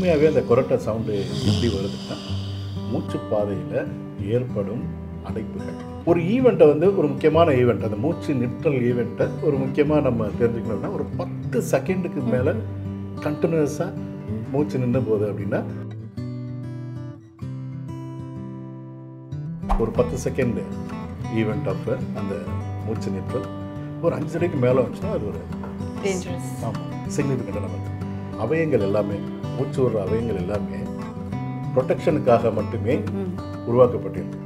உண்மையாகவே அந்த கொரட்டை சவுண்டு எப்படி வருதுன்னா மூச்சு பாதையில் ஏற்படும் அடைப்புகள். ஒரு ஈவெண்ட்டை வந்து ஒரு முக்கியமான ஈவெண்ட் அந்த மூச்சு நிற்றல் ஈவெண்ட்டை ஒரு முக்கியமாக நம்ம தெரிஞ்சுக்கணும்னா ஒரு பத்து செகண்டுக்கு மேலே கண்டினியூஸாக மூச்சு நின்று போகுது அப்படின்னா ஒரு பத்து செகண்ட் ஈவெண்ட் அப்போ அந்த மூச்சு நிற்றல் ஒரு அஞ்சு அடிக்கு மேலே வந்துச்சுன்னா அது ஒரு ஆமாம் சிக்னிஃபிகண்ட் நமக்கு அவயங்கள் எல்லாமே மூச்சு விடுற அவயங்கள் எல்லாமே ப்ரொடெக்ஷனுக்காக மட்டுமே உருவாக்கப்பட்டிருக்கு.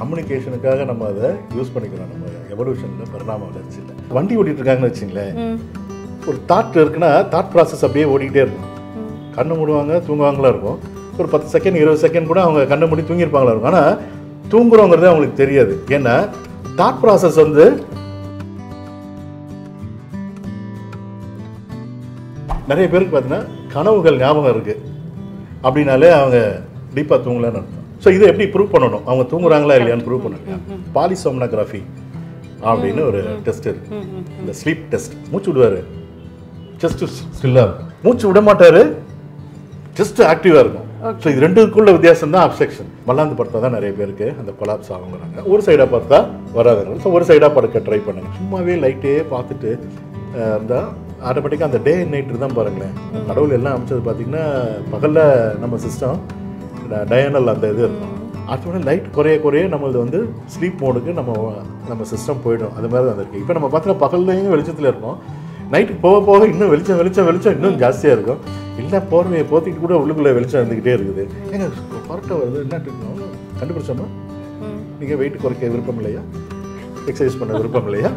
கம்யூனிகேஷனுக்காக நம்ம அதை யூஸ் பண்ணிக்கிறோம் நம்ம எவல்யூஷனில் பரிணாம வளர்ச்சியில் வண்டி ஓட்டிட்டு இருக்காங்கன்னு வச்சுங்களேன். ஒரு தாட் இருக்குன்னா தாட் ப்ராசஸ் அப்படியே ஓடிக்கிட்டே இருக்கும். கண்ணு மூடுவாங்க தூங்குவாங்களா இருக்கும். ஒரு பத்து செகண்ட் இருபது செகண்ட் கூட அவங்க கண்ணை மூடி தூங்கியிருப்பாங்களா இருக்கும். ஆனால் தூங்குறோங்கிறது அவங்களுக்கு தெரியாது. ஏன்னா தாட் ப்ராசஸ் வந்து நிறைய பேருக்கு பார்த்தீங்கன்னா கனவுகள் ஞாபகம் இருக்கு. அப்படின்னாலே அவங்க டீப்பாக தூங்கலன்னு அர்த்தம். ஸோ இதை எப்படி ப்ரூவ் பண்ணணும்? அவங்க தூங்குறாங்களா இல்லையான்னு ப்ரூவ் பண்ணுங்க பாலிசோம்னோகிராஃபி அப்படின்னு ஒரு டெஸ்ட் இருக்கு. இந்த ஸ்லீப் டெஸ்ட் மூச்சு விடுவார். ஜஸ்ட் ஸ்டில்லாக இருக்கும் மூச்சு விட மாட்டாரு. ஜஸ்ட் ஆக்டிவாக இருக்கும். ஸோ இது ரெண்டுக்குள்ள வித்தியாசம் தான் அப்செக்ஷன் மல்லாந்து படுத்தா தான் நிறைய பேருக்கு அந்த கொலாப்ஸ் ஆகுங்கிறாங்க. ஒரு சைடாக பார்த்தா வராதுங்க. ஸோ ஒரு சைடாக படுக்க ட்ரை பண்ணுங்க. சும்மாவே லைட்டே பார்த்துட்டு அஹ், இருந்தா ஆட்டோமேட்டிக்காக அந்த டே நைட்டு தான் பாருங்களேன். கடவுள் எல்லாம் அமைச்சது பார்த்தீங்கன்னா பகலில் நம்ம சிஸ்டம் டயனல் அந்த இது இருக்கும். அடுத்த லைட் குறைய குறைய நம்மளது வந்து ஸ்லீப் மோடுக்கு நம்ம நம்ம சிஸ்டம் போயிடும். அது மாதிரி தான் இருக்குது இப்போ நம்ம பார்த்தீங்கன்னா பகல்லையும் வெளிச்சத்தில் இருக்கோம் நைட்டுக்கு போக போக இன்னும் வெளிச்சம் வெளிச்சம் வெளிச்சம் இன்னும் ஜாஸ்தியாக இருக்கும். இல்லை போர்வையை போத்திட்டு கூட உள்ளுக்குள்ளே வெளிச்சம் இருந்துக்கிட்டே இருக்குது. ஏங்க கரெக்டாக வருது. என்ன கண்டுபிடிச்சோமா? நீங்கள் வெயிட் குறைக்க விருப்பம் இல்லையா? எக்ஸசைஸ் பண்ண விருப்பம் இல்லையா?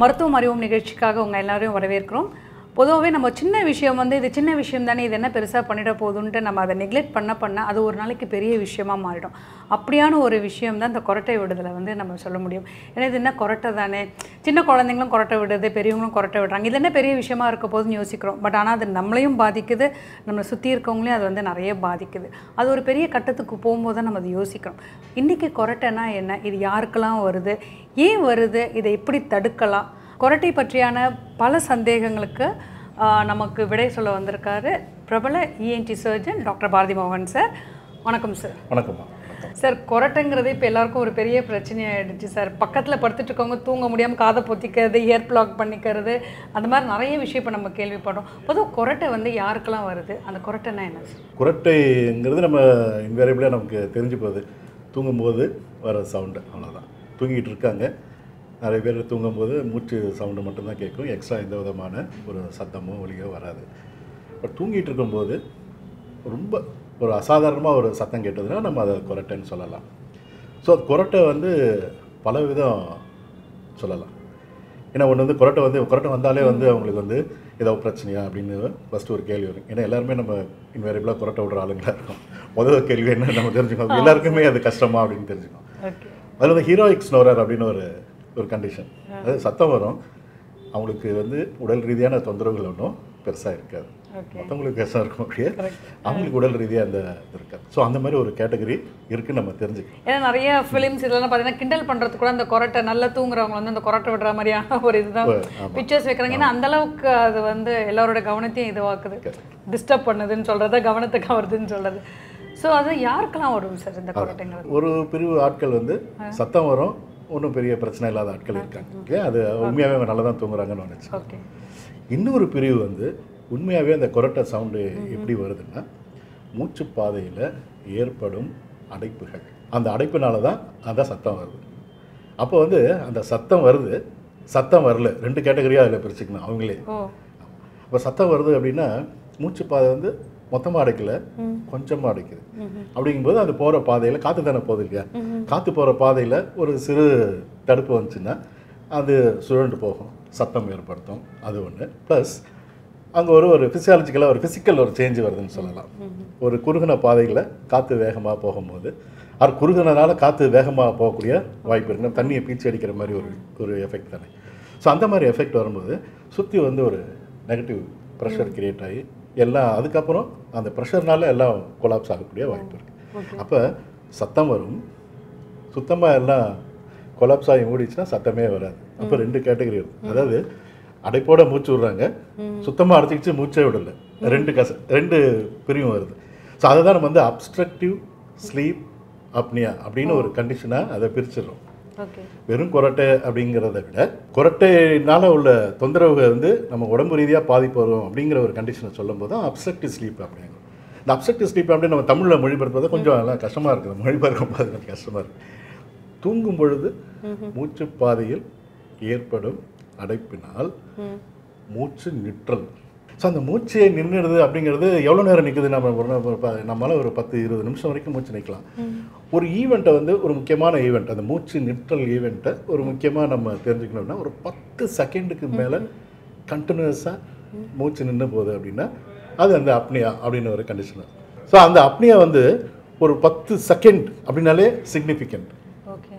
மருத்துவம் அறிவும் நிகழ்ச்சிக்காக உங்கள் எல்லாரையும் வரவேற்கிறோம். பொதுவாகவே நம்ம சின்ன விஷயம் வந்து இது சின்ன விஷயம் தானே இது என்ன பெருசாக பண்ணிட போகுதுன்ட்டு நம்ம அதை நெக்லெக்ட் பண்ண பண்ண அது ஒரு நாளைக்கு பெரிய விஷயமாக மாறிடும். அப்படியான ஒரு விஷயம் தான் இந்த கொரட்டை விடுதலை வந்து நம்ம சொல்ல முடியும். ஏன்னா இது என்ன கொரட்டை தானே? சின்ன குழந்தைங்களும் கொரட்டை விடுது பெரியவங்களும் கொரட்டை விடுறாங்க. இது என்ன பெரிய விஷயமா இருக்க போதுன்னு யோசிக்கிறோம். பட் ஆனால் அது நம்மளையும் பாதிக்குது. நம்மளை சுற்றி இருக்கவங்களையும் அது வந்து நிறைய பாதிக்குது. அது ஒரு பெரிய கட்டத்துக்கு போகும்போது தான் நம்ம அதை யோசிக்கிறோம். இன்றைக்கி கொரட்டைனா என்ன? இது யாருக்கெல்லாம் வருது? ஏன் வருது? இதை எப்படி தடுக்கலாம்? கொரட்டை பற்றியான பல சந்தேகங்களுக்கு நமக்கு விடை சொல்ல வந்திருக்காரு பிரபல இஎன்டி சர்ஜன் டாக்டர் பாரதி மோகன் சார். வணக்கம் சார். வணக்கம்மா சார் கொரட்டைங்கிறது இப்போ எல்லாருக்கும் ஒரு பெரிய பிரச்சனையாயிடுச்சு சார். பக்கத்தில் படுத்துட்டு இருக்கவங்க தூங்க முடியாமல் காதை பொத்திக்கிறது இயர் பிளாக் பண்ணிக்கிறது அந்த மாதிரி நிறைய விஷயம் இப்போ நம்ம கேள்விப்படுறோம். பொதுவாக கொரட்டை வந்து யாருக்கெல்லாம் வருது? அந்த கொரட்டைனா என்ன சார்? குரட்டைங்கிறது நம்ம இன்வேரியபிளாக நமக்கு தெரிஞ்சு போகுது. தூங்கும்போது வர சவுண்டு அவ்வளோதான் தூங்கிட்டு இருக்காங்க. நிறைய பேர் தூங்கும்போது மூச்சு சவுண்டு மட்டும்தான் கேட்கும். எக்ஸ்ட்ரா எந்த விதமான ஒரு சத்தமோ ஒலியோ வராது. பட் தூங்கிட்டு இருக்கும்போது ரொம்ப ஒரு அசாதாரணமாக ஒரு சத்தம் கேட்டதுன்னா நம்ம அதை குரட்டைன்னு சொல்லலாம். ஸோ அது குரட்டை வந்து பல விதம் சொல்லலாம். ஏன்னா ஒன்று வந்து குரட்டை வந்து குரட்டை வந்தாலே வந்து அவங்களுக்கு வந்து ஏதோ பிரச்சனையா அப்படின்னு ஃபஸ்ட்டு ஒரு கேள்வி வரும். ஏன்னா எல்லாருமே நம்ம இன்வேரியபிளாக குரட்டை விடுற ஆளுங்களா இருக்கோம். முதல் கேள்வி என்ன? நம்ம தெரிஞ்சுக்கணும். எல்லாருக்குமே அது கஷ்டமா அப்படின்னு தெரிஞ்சுக்கணும். அதில் வந்து ஹீரோயிக் ஸ்னோரர் அப்படின்னு ஒரு ஒரு கண்டிஷன் அதாவது சத்தம் வரும். அவங்களுக்கு வந்து உடல் ரீதியான தொந்தரவுகள் ஒன்றும் பெருசாக இருக்காது. மற்றவங்களுக்கு பெருசாக இருக்கும் அப்படியே அவங்களுக்கு உடல் ரீதியாக அந்த இது இருக்காது. ஸோ அந்த மாதிரி ஒரு கேட்டகரி இருக்குன்னு நம்ம தெரிஞ்சுக்கணும் ஏன்னா நிறைய ஃபிலிம்ஸ் இதெல்லாம் பார்த்தீங்கன்னா கிண்டல் பண்ணுறதுக்கு கூட அந்த கொரட்டை நல்லா தூங்குறவங்க வந்து அந்த கொரட்டை விடுற மாதிரியான ஒரு இதுதான். பிக்சர்ஸ் வைக்கிறாங்க. ஏன்னா அந்த அளவுக்கு அது வந்து எல்லாரோட கவனத்தையும் இதுவாக்குது. டிஸ்டர்ப் பண்ணுதுன்னு சொல்கிறத கவனத்தை கவருதுன்னு சொல்கிறது ஸோ அது யாருக்கெல்லாம் வரும் சார் இந்த கொரட்டைங்கிறது? ஒரு பிரிவு ஆட்கள் வந்து சத்தம் வரும் ஒன்றும் பெரிய பிரச்சனை இல்லாத ஆட்கள் இருக்காங்க. ஓகே? அது உண்மையாகவே அவங்க நல்லா தான் தூங்குறாங்கன்னு நினச்சி ஓகே. இன்னொரு பிரிவு வந்து உண்மையாகவே அந்த கொரட்டை சவுண்டு எப்படி வருதுன்னா மூச்சு பாதையில் ஏற்படும் அடைப்புகள். அந்த அடைப்புனால தான் அந்த சத்தம் வருது. அப்போ வந்து அந்த சத்தம் வருது சத்தம் வரல. ரெண்டு கேட்டகரியாக அதில் பிரிச்சுக்கணும் அவங்களே. ஓ. அப்போ சத்தம் வருது அப்படின்னா மூச்சு பாதை வந்து மொத்தமாக அடைக்கல. கொஞ்சமாக அடைக்குது. அப்படிங்கும்போது அது போகிற பாதையில் காற்று தானே போகுது இல்லையா? காற்று போகிற பாதையில் ஒரு சிறு தடுப்பு வந்துச்சுன்னா அது சுழண்டு போகும். சத்தம் ஏற்படுத்தும். அது ஒன்று ப்ளஸ் அங்கே ஒரு ஒரு ஃபிசியாலஜிக்கலாக ஒரு ஃபிசிக்கல் ஒரு சேஞ்ச் வருதுன்னு சொல்லலாம். ஒரு குறுகின பாதையில் காற்று வேகமாக போகும்போது அது குறுகினனால காற்று வேகமாக போகக்கூடிய வாய்ப்பு இருக்கு. நம்ம தண்ணியை பீச்சி அடிக்கிற மாதிரி ஒரு ஒரு எஃபெக்ட் தானே. ஸோ அந்த மாதிரி எஃபெக்ட் வரும்போது சுற்றி வந்து ஒரு நெகட்டிவ் ப்ரெஷர் கிரியேட் ஆகி எல்லாம் அதுக்கப்புறம் அந்த ப்ரெஷர்னால எல்லாம் கொலாப்ஸ் ஆகக்கூடிய வாய்ப்பு இருக்குது அப்போ சத்தம் வரும். சுத்தமாக எல்லாம் கொலாப்ஸ் ஆகி மூடிச்சுன்னா சத்தமே வராது. அப்போ ரெண்டு கேட்டகரி இருக்கும். அதாவது அடைப்போட மூச்சு விடுறாங்க. சுத்தமாக அடைச்சிக்கிச்சு மூச்சே விடல. ரெண்டு கச ரெண்டு பிரிவும் வருது. ஸோ அதை தான் நம்ம வந்து அப்ஸ்ட்ரக்டிவ் ஸ்லீப் அப்னியா அப்படின்னு ஒரு கண்டிஷனாக அதை பிரிச்சிடுறோம். வெறும் கொரட்டை அப்படிங்கிறத விட கொரட்டைனால உள்ள தொந்தரவுகள் வந்து நம்ம உடம்பு ரீதியாக பாதிப்பு வரும் அப்படிங்கிற ஒரு கண்டிஷனை சொல்லும்போது தான் அப்செக்டிவ் ஸ்லீப் அப்படிங்கும் இந்த அப்செக்டிவ் ஸ்லீப் அப்படின்னு நம்ம தமிழில் மொழிபெயர்ப்பது கொஞ்சம் எல்லாம் கஷ்டமாக இருக்குது. மொழிபெயர்க்கும் போது கொஞ்சம் கஷ்டமாக இருக்குது தூங்கும் பொழுது மூச்சு பாதையில் ஏற்படும் அடைப்பினால் மூச்சு நிற்றல். ஸோ அந்த மூச்சே நின்றுடுது அப்படிங்கிறது எவ்வளோ நேரம் நிற்குது நம்ம ஒரு நம்மளால ஒரு பத்து இருபது நிமிஷம் வரைக்கும் மூச்சு நிற்கலாம் ஒரு ஈவெண்ட்டை வந்து ஒரு முக்கியமான ஈவெண்ட் அந்த மூச்சு நிற்றல் ஈவெண்ட்டை ஒரு முக்கியமாக நம்ம தெரிஞ்சுக்கணும்னா ஒரு பத்து செகண்டுக்கு மேலே கண்டினியூஸாக மூச்சு நின்று போகுது அப்படின்னா அது அந்த அப்னியா அப்படின்னு ஒரு கண்டிஷன் ஸோ அந்த அப்னியா வந்து ஒரு பத்து செகண்ட் அப்படின்னாலே சிக்னிஃபிகண்ட்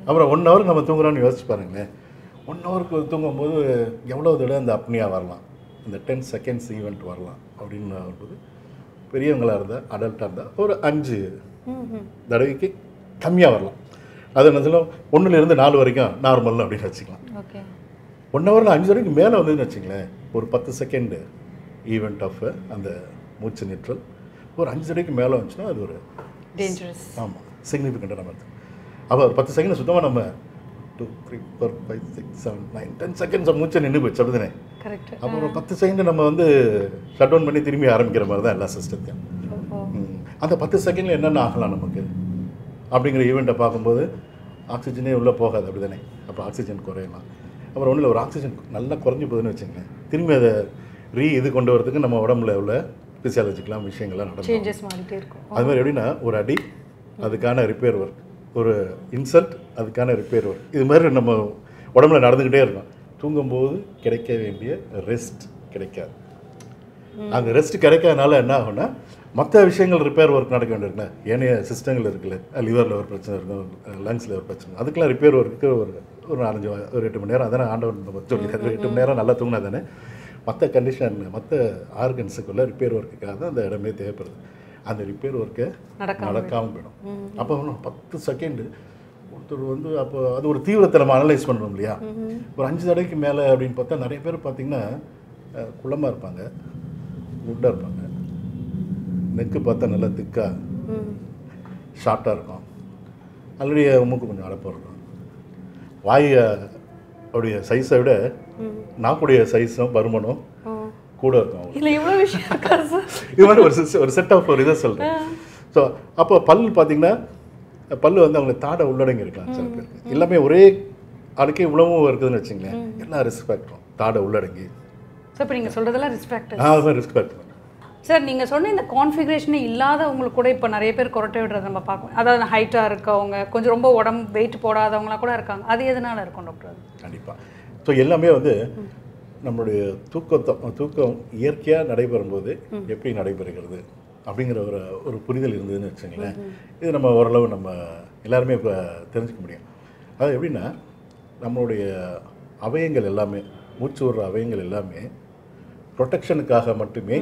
அப்புறம் ஒன் ஹவர் நம்ம தூங்குறோம்னு யோசிச்சு பாருங்களேன். ஒன் ஹவருக்கு தூங்கும்போது எவ்வளோ தடவை அந்த அப்னியா வரலாம்? இந்த டென் செகண்ட்ஸ் ஈவெண்ட் வரலாம் அப்படின்னு வரும்போது பெரியவங்களாக இருந்தால் அடல்ட்டாக இருந்தால் ஒரு அஞ்சு தடவைக்கு கம்மியாக வரலாம். அது என்ன சொல்லும்? ஒன்றுலேருந்து நாலு வரைக்கும் நார்மல் அப்படின்னு வச்சுக்கலாம். ஒன் ஹவரில் அஞ்சு வரைக்கும் மேலே வந்ததுன்னு வச்சுங்களேன் ஒரு பத்து செகண்டு ஈவெண்ட் ஆஃப் அந்த மூச்சு நிற்றல் ஒரு அஞ்சு தடவைக்கு மேலே வந்துச்சுன்னா அது ஒரு டேஞ்சரஸ் ஆமாம் சிக்னிஃபிகண்ட்டாக நம்ம அப்போ ஒரு பத்து செகண்ட் சுத்தமாக நம்ம two three four five six seven nine ten seconds மூச்சை நின்று போச்சு அப்படிதானே? கரெக்ட் அப்போ ஒரு பத்து செகண்ட் நம்ம வந்து ஷட் டவுன் பண்ணி திரும்பி ஆரம்பிக்கிற மாதிரி தான் எல்லா சிஸ்டத்தையும் அந்த பத்து செகண்டில் என்னென்ன ஆகலாம் நமக்கு? அப்படிங்கிற ஈவெண்ட்டை பார்க்கும்போது ஆக்சிஜனே உள்ளே போகாது அப்படி தானே அப்போ ஆக்சிஜன் குறையலாம். அப்புறம் ஒன்றும் ஒரு ஆக்சிஜன் நல்லா குறைஞ்சி போகுதுன்னு வச்சுங்களேன் திரும்பி அதை ரீ இது கொண்டு வரதுக்கு நம்ம உடம்புல உள்ள ஃபிசியாலஜிக்கெலாம் விஷயங்கள்லாம் நடக்கும். அது மாதிரி எப்படின்னா ஒரு அடி அதுக்கான ரிப்பேர் ஒர்க் ஒரு இன்சல்ட் அதுக்கான ரிப்பேர் ஒர்க் இது மாதிரி நம்ம உடம்புல நடந்துக்கிட்டே இருக்கும் தூங்கும்போது கிடைக்க வேண்டிய ரெஸ்ட் கிடைக்காது. அந்த ரெஸ்ட் கிடைக்காதனால என்ன ஆகும்னா மற்ற விஷயங்கள் ரிப்பேர் ஒர்க் நடக்க வேண்டியிருக்குல்ல ஏனைய சிஸ்டங்கள் இருக்குல்ல லிவரில் ஒரு பிரச்சனை இருக்கும் லங்ஸில் ஒரு பிரச்சனை அதுக்கெல்லாம் ரிப்பேர் ஒர்க்கு ஒரு ஒரு நாலஞ்சு ஒரு எட்டு மணி நேரம். அதானே ஆண்டவன் நம்ம சொல்லியிருக்காரு. எட்டு மணி நேரம் நல்லா தூங்கினா தானே மற்ற கண்டிஷன் மற்ற ஆர்கன்ஸுக்குள்ள ரிப்பேர் ஒர்க்குக்காக தான் அந்த இடமே தேவைப்படுது. அந்த ரிப்பேர் ஒர்க்கை நடக்காம நடக்காமல் போயிடும். அப்போ பத்து செகண்டு ஒருத்தர் வந்து அப்போ அது ஒரு தீவிரத்தை நம்ம அனலைஸ் பண்ணணும் இல்லையா ஒரு அஞ்சு தடவைக்கு மேலே அப்படின்னு பார்த்தா நிறைய பேர் பார்த்தீங்கன்னா குள்ளமா இருப்பாங்க குட்டாக இருப்பாங்க. நெக்கு பார்த்தா நல்லா திக்காக ஷார்ட்டாக இருக்கும். ஆல்ரெடி மூக்கு கொஞ்சம் அடப்பாக இருக்கும். வாய் உடைய சைஸை விட நாக்குடைய சைஸும் பருமனும் கூட இருக்கும் இது மாதிரி ஒரு ஒரு செட் ஆஃப் ஒரு இதை சொல்கிறேன் ஸோ அப்போ பல் பார்த்தீங்கன்னா பல்லு வந்து அவங்க தாடை உள்ளடங்கி இருக்கலாம் சில பேருக்கு. எல்லாமே ஒரே ஆளுக்கே உணவும் இருக்குதுன்னு வச்சுங்களேன். எல்லா ரெஸ்பெக்டும் தாடை உள்ளடங்கி. சார் இப்போ நீங்க சொல்றதெல்லாம் ரெஸ்பெக்ட் நான் அதுதான் ரெஸ்பெக்ட் சார் நீங்க சொன்ன இந்த கான்ஃபிகரேஷனே இல்லாதவங்களுக்கு கூட இப்போ நிறைய பேர் குரட்டை விடுறத நம்ம பார்க்கணும். அதாவது ஹைட்டா இருக்கவங்க கொஞ்சம் ரொம்ப உடம்பு வெயிட் போடாதவங்களா கூட இருக்காங்க. அது எதனால இருக்கும் டாக்டர் கண்டிப்பாக ஸோ எல்லாமே வந்து நம்மளுடைய தூக்கத்தை தூக்கம் இயற்கையாக நடைபெறும்போது எப்படி நடைபெறுகிறது? அப்படிங்கிற ஒரு ஒரு புரிதல் இருந்ததுன்னு வச்சுங்களேன் இது நம்ம ஓரளவு நம்ம எல்லாருமே இப்போ தெரிஞ்சுக்க முடியும். அது எப்படின்னா நம்மளுடைய அவயங்கள் எல்லாமே மூச்சு விடுற அவயங்கள் எல்லாமே ப்ரொடெக்ஷனுக்காக மட்டுமே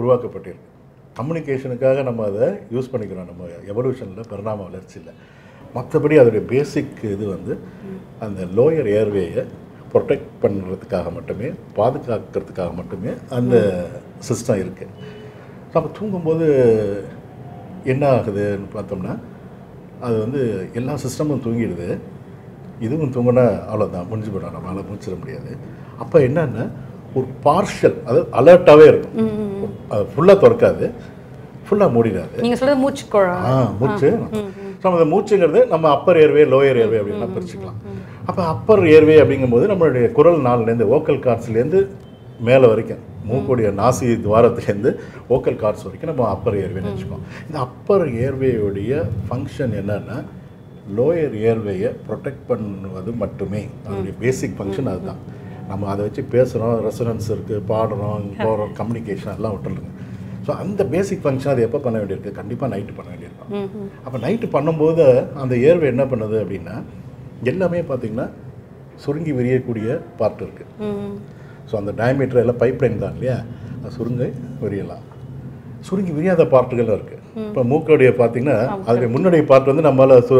உருவாக்கப்பட்டிருக்கு. கம்யூனிகேஷனுக்காக நம்ம அதை யூஸ் பண்ணிக்கிறோம். நம்ம எவல்யூஷனில் பரிணாம வளர்ச்சியில் மற்றபடி அதோடைய பேசிக் இது வந்து அந்த லோயர் ஏர்வேயை ப்ரொடெக்ட் பண்ணுறதுக்காக மட்டுமே பாதுகாக்கிறதுக்காக மட்டுமே அந்த சிஸ்டம் இருக்குது நம்ம தூங்கும்போது என்ன ஆகுதுன்னு பார்த்தோம்னா அது வந்து எல்லா சிஸ்டமும் தூங்கிடுது. இதுவும் தூங்கினா அவ்வளோதான் முடிஞ்சு போயிடும். நம்மளால் முடிச்சிட முடியாது. அப்போ என்னன்னா ஒரு பார்ஷல் அதாவது அலர்ட்டாகவே இருக்கும். அது ஃபுல்லாக திறக்காது. ஃபுல்லாக மூடிடாது. நீங்க சொல்றது மூச்சு. குழா ஆ மூச்சு ஸோ அந்த மூச்சுங்கிறது நம்ம அப்பர் ஏர்வே லோயர் ஏர்வே அப்படின்னா பிரிச்சுக்கலாம். அப்போ அப்பர் ஏர்வே அப்படிங்கும்போது நம்மளுடைய குரல் நாள்லேருந்து ஓக்கல் கார்ட்ஸ்லேருந்து மேலே வரைக்கும். மூக்குடைய நாசி துவாரத்துலேருந்து ஓக்கல் கார்ட்ஸ் வரைக்கும் நம்ம அப்பர் ஏர்வேன்னு வச்சுக்கோம். இந்த அப்பர் ஏர்வேயுடைய ஃபங்க்ஷன் என்னன்னா லோயர் ஏர்வேயை ப்ரொடெக்ட் பண்ணுவது மட்டுமே. அதனுடைய பேசிக் ஃபங்க்ஷன் அதுதான். நம்ம அதை வச்சு பேசுகிறோம் ரெசனன்ஸ் இருக்குது பாடுறோம் போகிறோம் கம்யூனிகேஷன் எல்லாம் விட்டுருங்க. ஸோ அந்த பேசிக் ஃபங்க்ஷன் அது எப்போ பண்ண வேண்டியிருக்கு? கண்டிப்பாக நைட்டு பண்ண வேண்டியிருக்கும். அப்போ நைட்டு பண்ணும்போது அந்த ஏர்வை என்ன பண்ணுது அப்படின்னா எல்லாமே பார்த்தீங்கன்னா சுருங்கி விரியக்கூடிய பார்ட் இருக்குது ஸோ அந்த டயமீட்டர் எல்லாம் பைப் லைன் தான் இல்லையா? அது சுருங்க விரியலாம். சுருங்கி விரியாத பார்ட்டுகள் இருக்குது இப்போ மூக்கோடைய பார்த்தீங்கன்னா அதோடைய முன்னுடைய பார்ட் வந்து நம்மளால் சு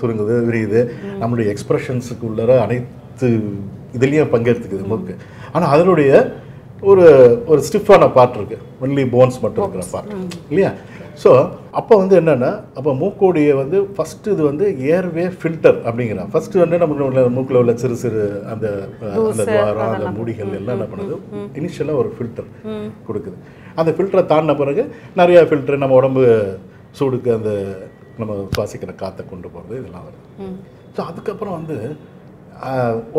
சுருங்குது விரியுது. நம்மளுடைய எக்ஸ்பிரஷன்ஸுக்கு உள்ளர அனைத்து இதுலேயும் பங்கெடுத்துக்குது மூக்கு. ஆனால் அதனுடைய ஒரு ஒரு ஸ்டிஃபான பார்ட் இருக்கு. ஒன்லி போன்ஸ் மட்டும் இருக்கிற பார்ட் இல்லையா? ஸோ அப்போ வந்து என்னன்னா அப்போ மூக்கோடைய வந்து ஃபர்ஸ்ட் இது வந்து ஏர்வே ஃபில்டர் அப்படிங்கிறான். ஃபர்ஸ்ட் வந்து உள்ள மூக்கில் உள்ள சிறு சிறு அந்த அந்த துவாரம் அந்த முடிகள் எல்லாம் என்ன பண்ணுது? இனிஷியலாக ஒரு ஃபில்டர் கொடுக்குது. அந்த ஃபில்டரை தாண்டின பிறகு நிறைய ஃபில்டர் நம்ம உடம்பு சூடுக்கு அந்த நம்ம சுவாசிக்கிற காற்றை கொண்டு போகிறது இதெல்லாம் வருது. ஸோ அதுக்கப்புறம் வந்து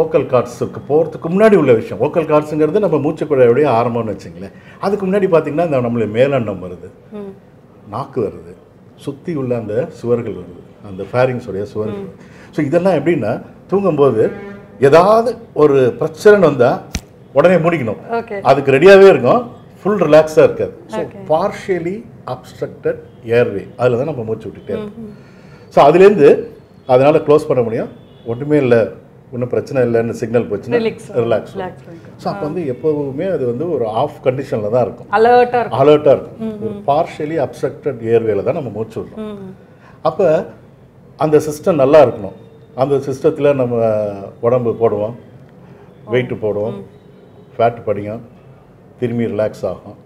ஓக்கல் கார்ட்ஸுக்கு போகிறதுக்கு முன்னாடி உள்ள விஷயம். ஓக்கல் கார்ட்ஸுங்கிறது நம்ம மூச்சுக்குழையுடைய ஆரம்பம்னு வச்சுங்களேன். அதுக்கு முன்னாடி பார்த்தீங்கன்னா இந்த நம்மளுடைய மேலண்டம் வருது. நாக்கு வருது. சுற்றி உள்ள அந்த சுவர்கள் வருது. அந்த ஃபேரிங்ஸுடைய சுவர்கள். ஸோ இதெல்லாம் எப்படின்னா தூங்கும்போது ஏதாவது ஒரு பிரச்சனை வந்தால் உடனே முடிக்கணும். அதுக்கு ரெடியாகவே இருக்கும் ஃபுல் ரிலாக்ஸாக இருக்காது. ஸோ பார்ஷியலி அப்ஸ்ட்ரக்டட் ஏர்வே அதில் தான் நம்ம மூச்சு விட்டுட்டே இருக்கோம். ஸோ அதுலேருந்து அதனால் க்ளோஸ் பண்ண முடியும். ஒன்றுமே இல்லை. ஒன்றும் பிரச்சனை இல்லைன்னு சிக்னல் போச்சுன்னா. ரிலாக்ஸ். ஸோ அப்போ வந்து எப்போவுமே அது வந்து ஒரு ஆஃப் கண்டிஷனில் தான் இருக்கும். அலர்ட்டா இருக்கும். அலர்ட்டாக இருக்கும். ஒரு பார்ஷியலி அப்ஸ்ட்ரக்டட் ஏர்வேல தான் நம்ம மூச்சு விடுறோம். அப்போ அந்த சிஸ்டம் நல்லா இருக்கணும். அந்த சிஸ்டத்தில் நம்ம உடம்பு போடுவோம் வெயிட்டு போடுவோம் ஃபேட் படியும் திரும்பி ரிலாக்ஸ் ஆகும்.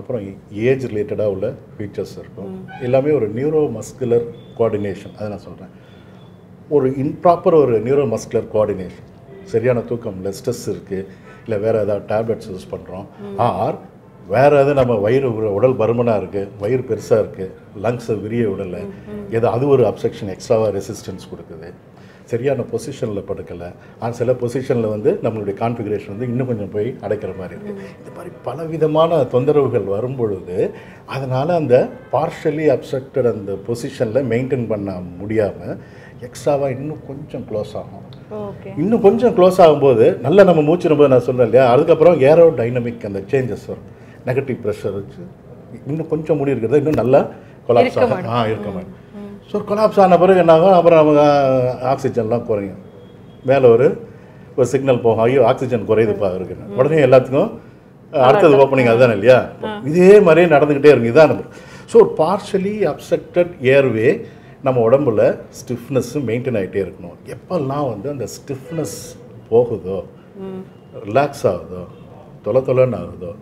அப்புறம் ஏஜ் ரிலேட்டடாக உள்ள ஃபீச்சர்ஸ் இருக்கும். எல்லாமே ஒரு நியூரோ மஸ்குலர் கோஆர்டினேஷன் அதை நான் சொல்கிறேன் ஒரு இம்ப்ராப்பர் ஒரு நியூரோ மஸ்குலர் கோஆர்டினேஷன் சரியான தூக்கம் இல்லை ஸ்ட்ரெஸ் இருக்குது இல்லை வேறு ஏதாவது டேப்லெட்ஸ் யூஸ் பண்ணுறோம் ஆர் வேறு எதாவது நம்ம வயிறு உடல் பருமனாக இருக்குது வயிறு பெருசாக இருக்குது லங்ஸை விரிய விடலை. ஏதோ அது ஒரு அப்செக்ஷன் எக்ஸ்ட்ராவாக ரெசிஸ்டன்ஸ் கொடுக்குது. சரியான பொசிஷனில் படுக்கலை. ஆனால் சில பொசிஷனில் வந்து நம்மளுடைய கான்ஃபிகரேஷன் வந்து இன்னும் கொஞ்சம் போய் அடைக்கிற மாதிரி இருக்குது இந்த மாதிரி பலவிதமான தொந்தரவுகள் வரும்பொழுது அதனால் அந்த பார்ஷலி அப்செக்டட் அந்த பொசிஷனில் மெயின்டைன் பண்ண முடியாமல் எக்ஸ்ட்ராவாக இன்னும் கொஞ்சம் க்ளோஸ் ஆகும். இன்னும் கொஞ்சம் க்ளோஸ் ஆகும்போது நல்லா நம்ம மூச்சிடும்போது நான் சொல்கிறேன் இல்லையா? அதுக்கப்புறம் ஏரோ டைனமிக் அந்த சேஞ்சஸ் வரும். நெகட்டிவ் ப்ரெஷர் வச்சு இன்னும் கொஞ்சம் முடி இருக்கிறது இன்னும் நல்லா கொலாப்ஸ் இருக்க ஆகும். ஆ இருக்க மாட்டேன் ஸோ கொலாப்ஸ் ஆன பிறகு என்ன ஆகும்? அப்புறம் அவங்க ஆக்சிஜன்லாம் குறையும். மேலே ஒரு ஒரு சிக்னல் போகும். ஐயோ ஆக்சிஜன் குறையுதுப்பா இருக்குன்னு. உடனே எல்லாத்துக்கும் அடுத்தது ஓப்பனிங் அதுதானே இல்லையா? இதே மாதிரியே நடந்துக்கிட்டே இருக்கும். இதான் ஸோ பார்ஷலி அப்செக்டட் ஏர்வே நம்ம உடம்புல ஸ்டிஃப்னஸ் மெயின்டைன் ஆகிட்டே இருக்கணும். எப்பெல்லாம் வந்து அந்த ஸ்டிஃப்னஸ் போகுதோ ரிலாக்ஸ் ஆகுதோ தொலை தொலைன்னு ஆகுதோ